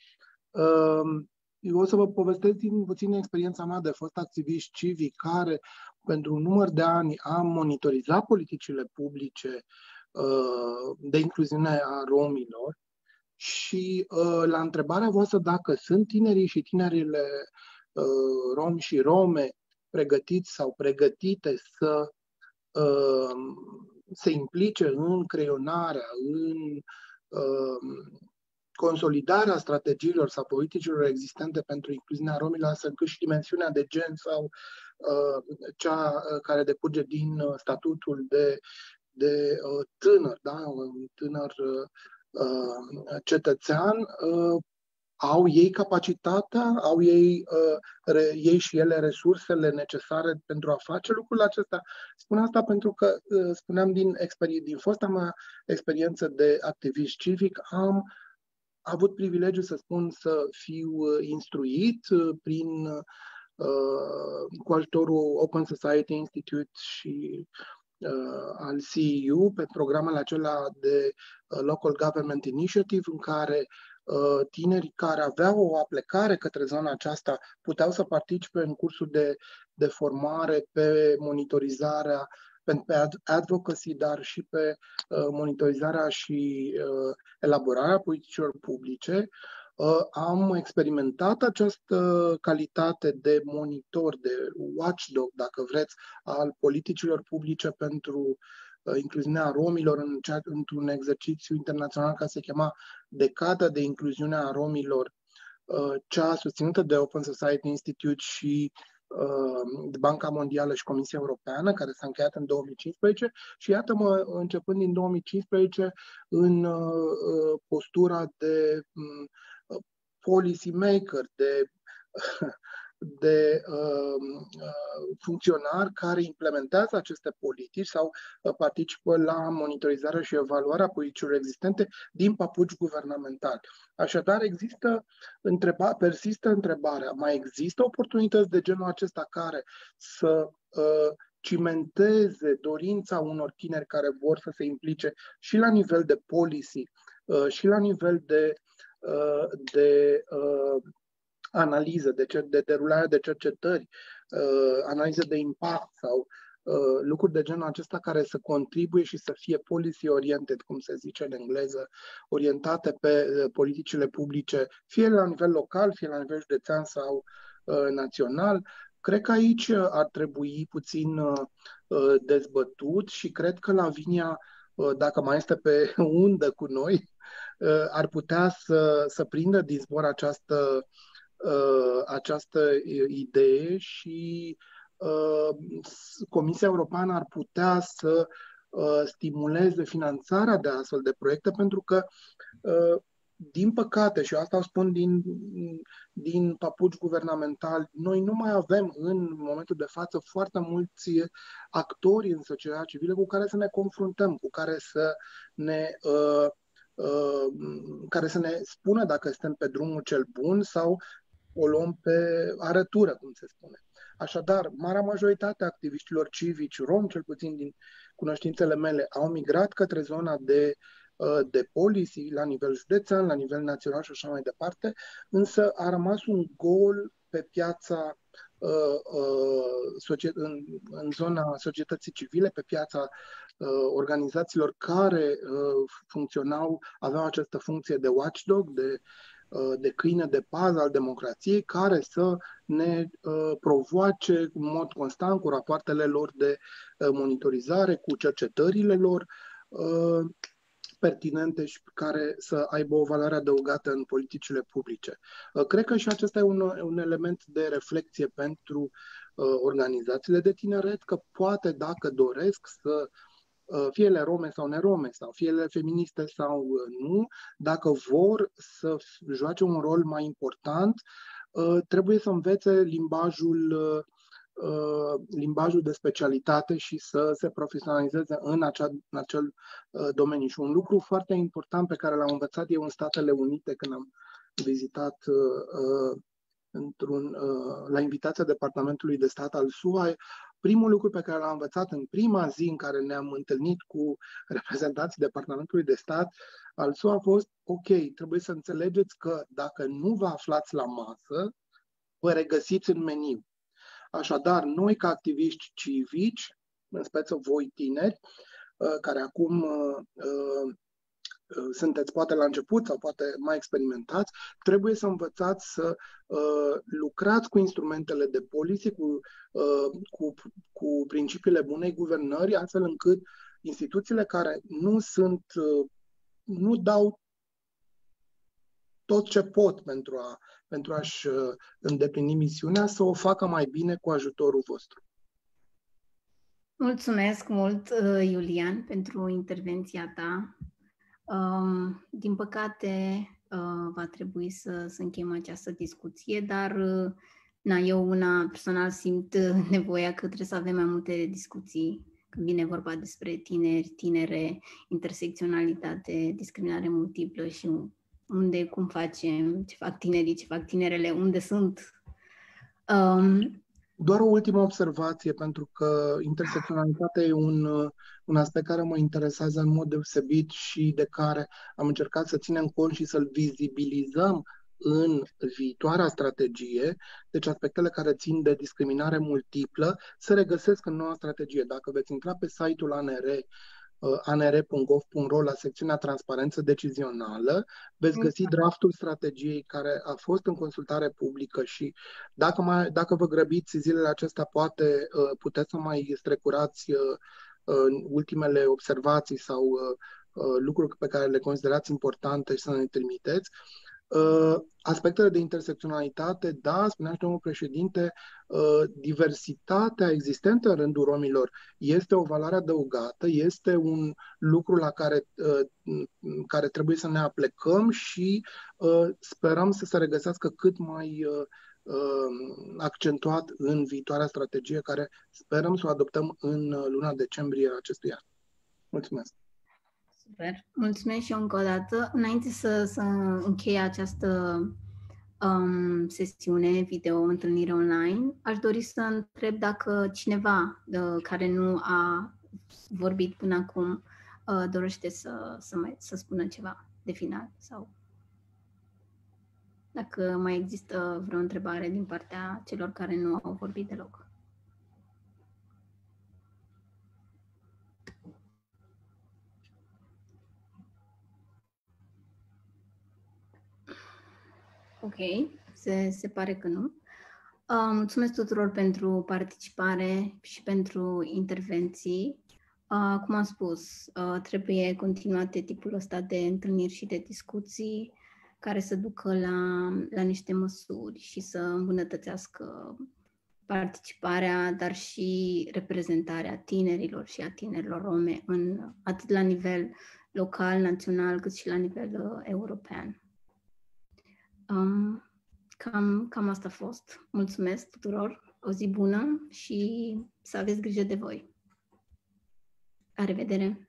Uh, eu o să vă povestesc din puțin experiența mea de fost activist civic care pentru un număr de ani am monitorizat politicile publice de incluziune a romilor Și la întrebarea voastră dacă sunt tinerii și tinerile romi și rome pregătiți sau pregătite să se implice în creionarea, în consolidarea strategiilor sau politicilor existente pentru incluziunea romilor, astfel încât și dimensiunea de gen sau uh, cea uh, care decurge din uh, statutul de, de uh, tânăr, da? un tânăr uh, uh, cetățean, uh, au ei capacitatea, au ei, uh, re, ei și ele resursele necesare pentru a face lucrul acesta. Spun asta pentru că, uh, spuneam din, experi- din fosta mea experiență de activist civic, am avut privilegiu, să spun, să fiu uh, instruit uh, prin uh, cu ajutorul Open Society Institute și uh, al CEU pe programul acela de uh, Local Government Initiative în care uh, tinerii care aveau o aplecare către zona aceasta puteau să participe în cursuri de, de formare pe monitorizarea pe advocacy, dar și pe uh, monitorizarea și uh, elaborarea politicilor publice. Uh, am experimentat această calitate de monitor, de watchdog, dacă vreți, al politicilor publice pentru incluziunea romilor în cea, într-un exercițiu internațional care se chema Decada de incluziune a romilor, cea susținută de Open Society Institute și Uh, Banca Mondială și Comisia Europeană, care s-a încheiat în 2015 și iată-mă, începând din 2015, în uh, postura de mm, policy maker, de de uh, uh, funcționari care implementează aceste politici sau uh, participă la monitorizarea și evaluarea politicilor existente din papuci guvernamentali. Așadar, există întreba, persistă întrebarea, mai există oportunități de genul acesta care să uh, cimenteze dorința unor tineri care vor să se implice și la nivel de policy, uh, și la nivel de, uh, de analiză, de, cer, de derulare de cercetări, uh, analiză de impact sau uh, lucruri de genul acesta care să contribuie și să fie policy-oriented, cum se zice în engleză, orientate pe uh, politicile publice, fie la nivel local, fie la nivel județean sau uh, național. Cred că aici ar trebui puțin uh, dezbătut și cred că Lavinia, uh, dacă mai este pe undă cu noi, uh, ar putea să, să prindă din zbor această uh, această idee și uh, Comisia Europeană ar putea să uh, stimuleze finanțarea de astfel de proiecte pentru că uh, din păcate, și asta o spun din, din papuci guvernamental, noi nu mai avem în momentul de față foarte mulți actori în societatea civilă cu care să ne confruntăm, cu care să ne uh, uh, care să ne spună dacă suntem pe drumul cel bun sau o luăm pe arătură, cum se spune. Așadar, marea majoritate a activiștilor civici rom, cel puțin din cunoștințele mele, au migrat către zona de, uh, de policy la nivel județean, la nivel național și așa mai departe, însă a rămas un gol pe piața uh, uh, în, în zona societății civile, pe piața organizațiilor care funcționau, aveau această funcție de watchdog, de Uh, de câine de pază al democrației care să ne uh, provoace în mod constant cu rapoartele lor de uh, monitorizare, cu cercetările lor pertinente și care să aibă o valoare adăugată în politicile publice. Cred că și acesta e un, un element de reflexie pentru organizațiile de tineret, că poate, dacă doresc să Uh, fie ele rome sau nerome, sau fie ele feministe sau uh, nu, dacă vor să joace un rol mai important, uh, trebuie să învețe limbajul limbajul de specialitate și să se profesionalizeze în, acea, în acel domeniu. Și un lucru foarte important pe care l-am învățat eu în Statele Unite când am vizitat într-un, la invitația Departamentului de Stat al SUA primul lucru pe care l-am învățat în prima zi în care ne-am întâlnit cu reprezentanții Departamentului de Stat al SUA a fost, ok, trebuie să înțelegeți că dacă nu vă aflați la masă, vă regăsiți în meniu. Așadar, noi ca activiști civici, în speță voi tineri, uh, care acum uh, uh, uh, sunteți poate la început sau poate mai experimentați, trebuie să învățați să uh, lucrați cu instrumentele de policy, cu, uh, cu, cu principiile bunei guvernări, astfel încât instituțiile care nu sunt, uh, nu dau tot ce pot pentru, a, pentru a-și uh, îndeplini misiunea, să o facă mai bine cu ajutorul vostru. Mulțumesc mult, uh, Iulian, pentru intervenția ta. Um, din păcate, uh, va trebui să, să închem această discuție, dar na, eu una personal simt nevoia că trebuie să avem mai multe discuții când vine vorba despre tineri, tinere, intersecționalitate, discriminare multiplă și unde, cum facem, ce fac tinerii, ce fac tinerele, unde sunt. Um, doar o ultimă observație, pentru că intersecționalitatea e un, un aspect care mă interesează în mod deosebit și de care am încercat să ținem cont și să-l vizibilizăm în viitoarea strategie, deci aspectele care țin de discriminare multiplă, se regăsesc în noua strategie. Dacă veți intra pe site-ul ANR, uh, anr.gov.ro la secțiunea transparență decizională, veți găsi exact. draftul strategiei care a fost în consultare publică și dacă, mai, dacă vă grăbiți zilele acestea, poate uh, puteți să mai strecurați uh, ultimele observații sau lucruri pe care le considerați importante și să ne trimiteți. Uh, aspectele de intersecționalitate, da, spunea și domnul președinte, uh, diversitatea existentă în rândul romilor este o valoare adăugată, este un lucru la care, uh, care trebuie să ne aplecăm și sperăm să se regăsească cât mai accentuat în viitoarea strategie care sperăm să o adoptăm în luna decembrie acestui an. Mulțumesc! Super. Mulțumesc și eu încă o dată. Înainte să, să închei această um, sesiune video, întâlnire online, aș dori să întreb dacă cineva uh, care nu a vorbit până acum uh, dorește să, să, mai, să spună ceva de final sau dacă mai există vreo întrebare din partea celor care nu au vorbit deloc. Ok, se, se pare că nu. Uh, mulțumesc tuturor pentru participare și pentru intervenții. Uh, cum am spus, uh, trebuie continuate tipul ăsta de întâlniri și de discuții care să ducă la, la niște măsuri și să îmbunătățească participarea, dar și reprezentarea tinerilor și a tinerilor rome în, atât la nivel local, național, cât și la nivel uh, european. Um, cam, cam asta a fost. Mulțumesc tuturor, o zi bună și să aveți grijă de voi. La revedere!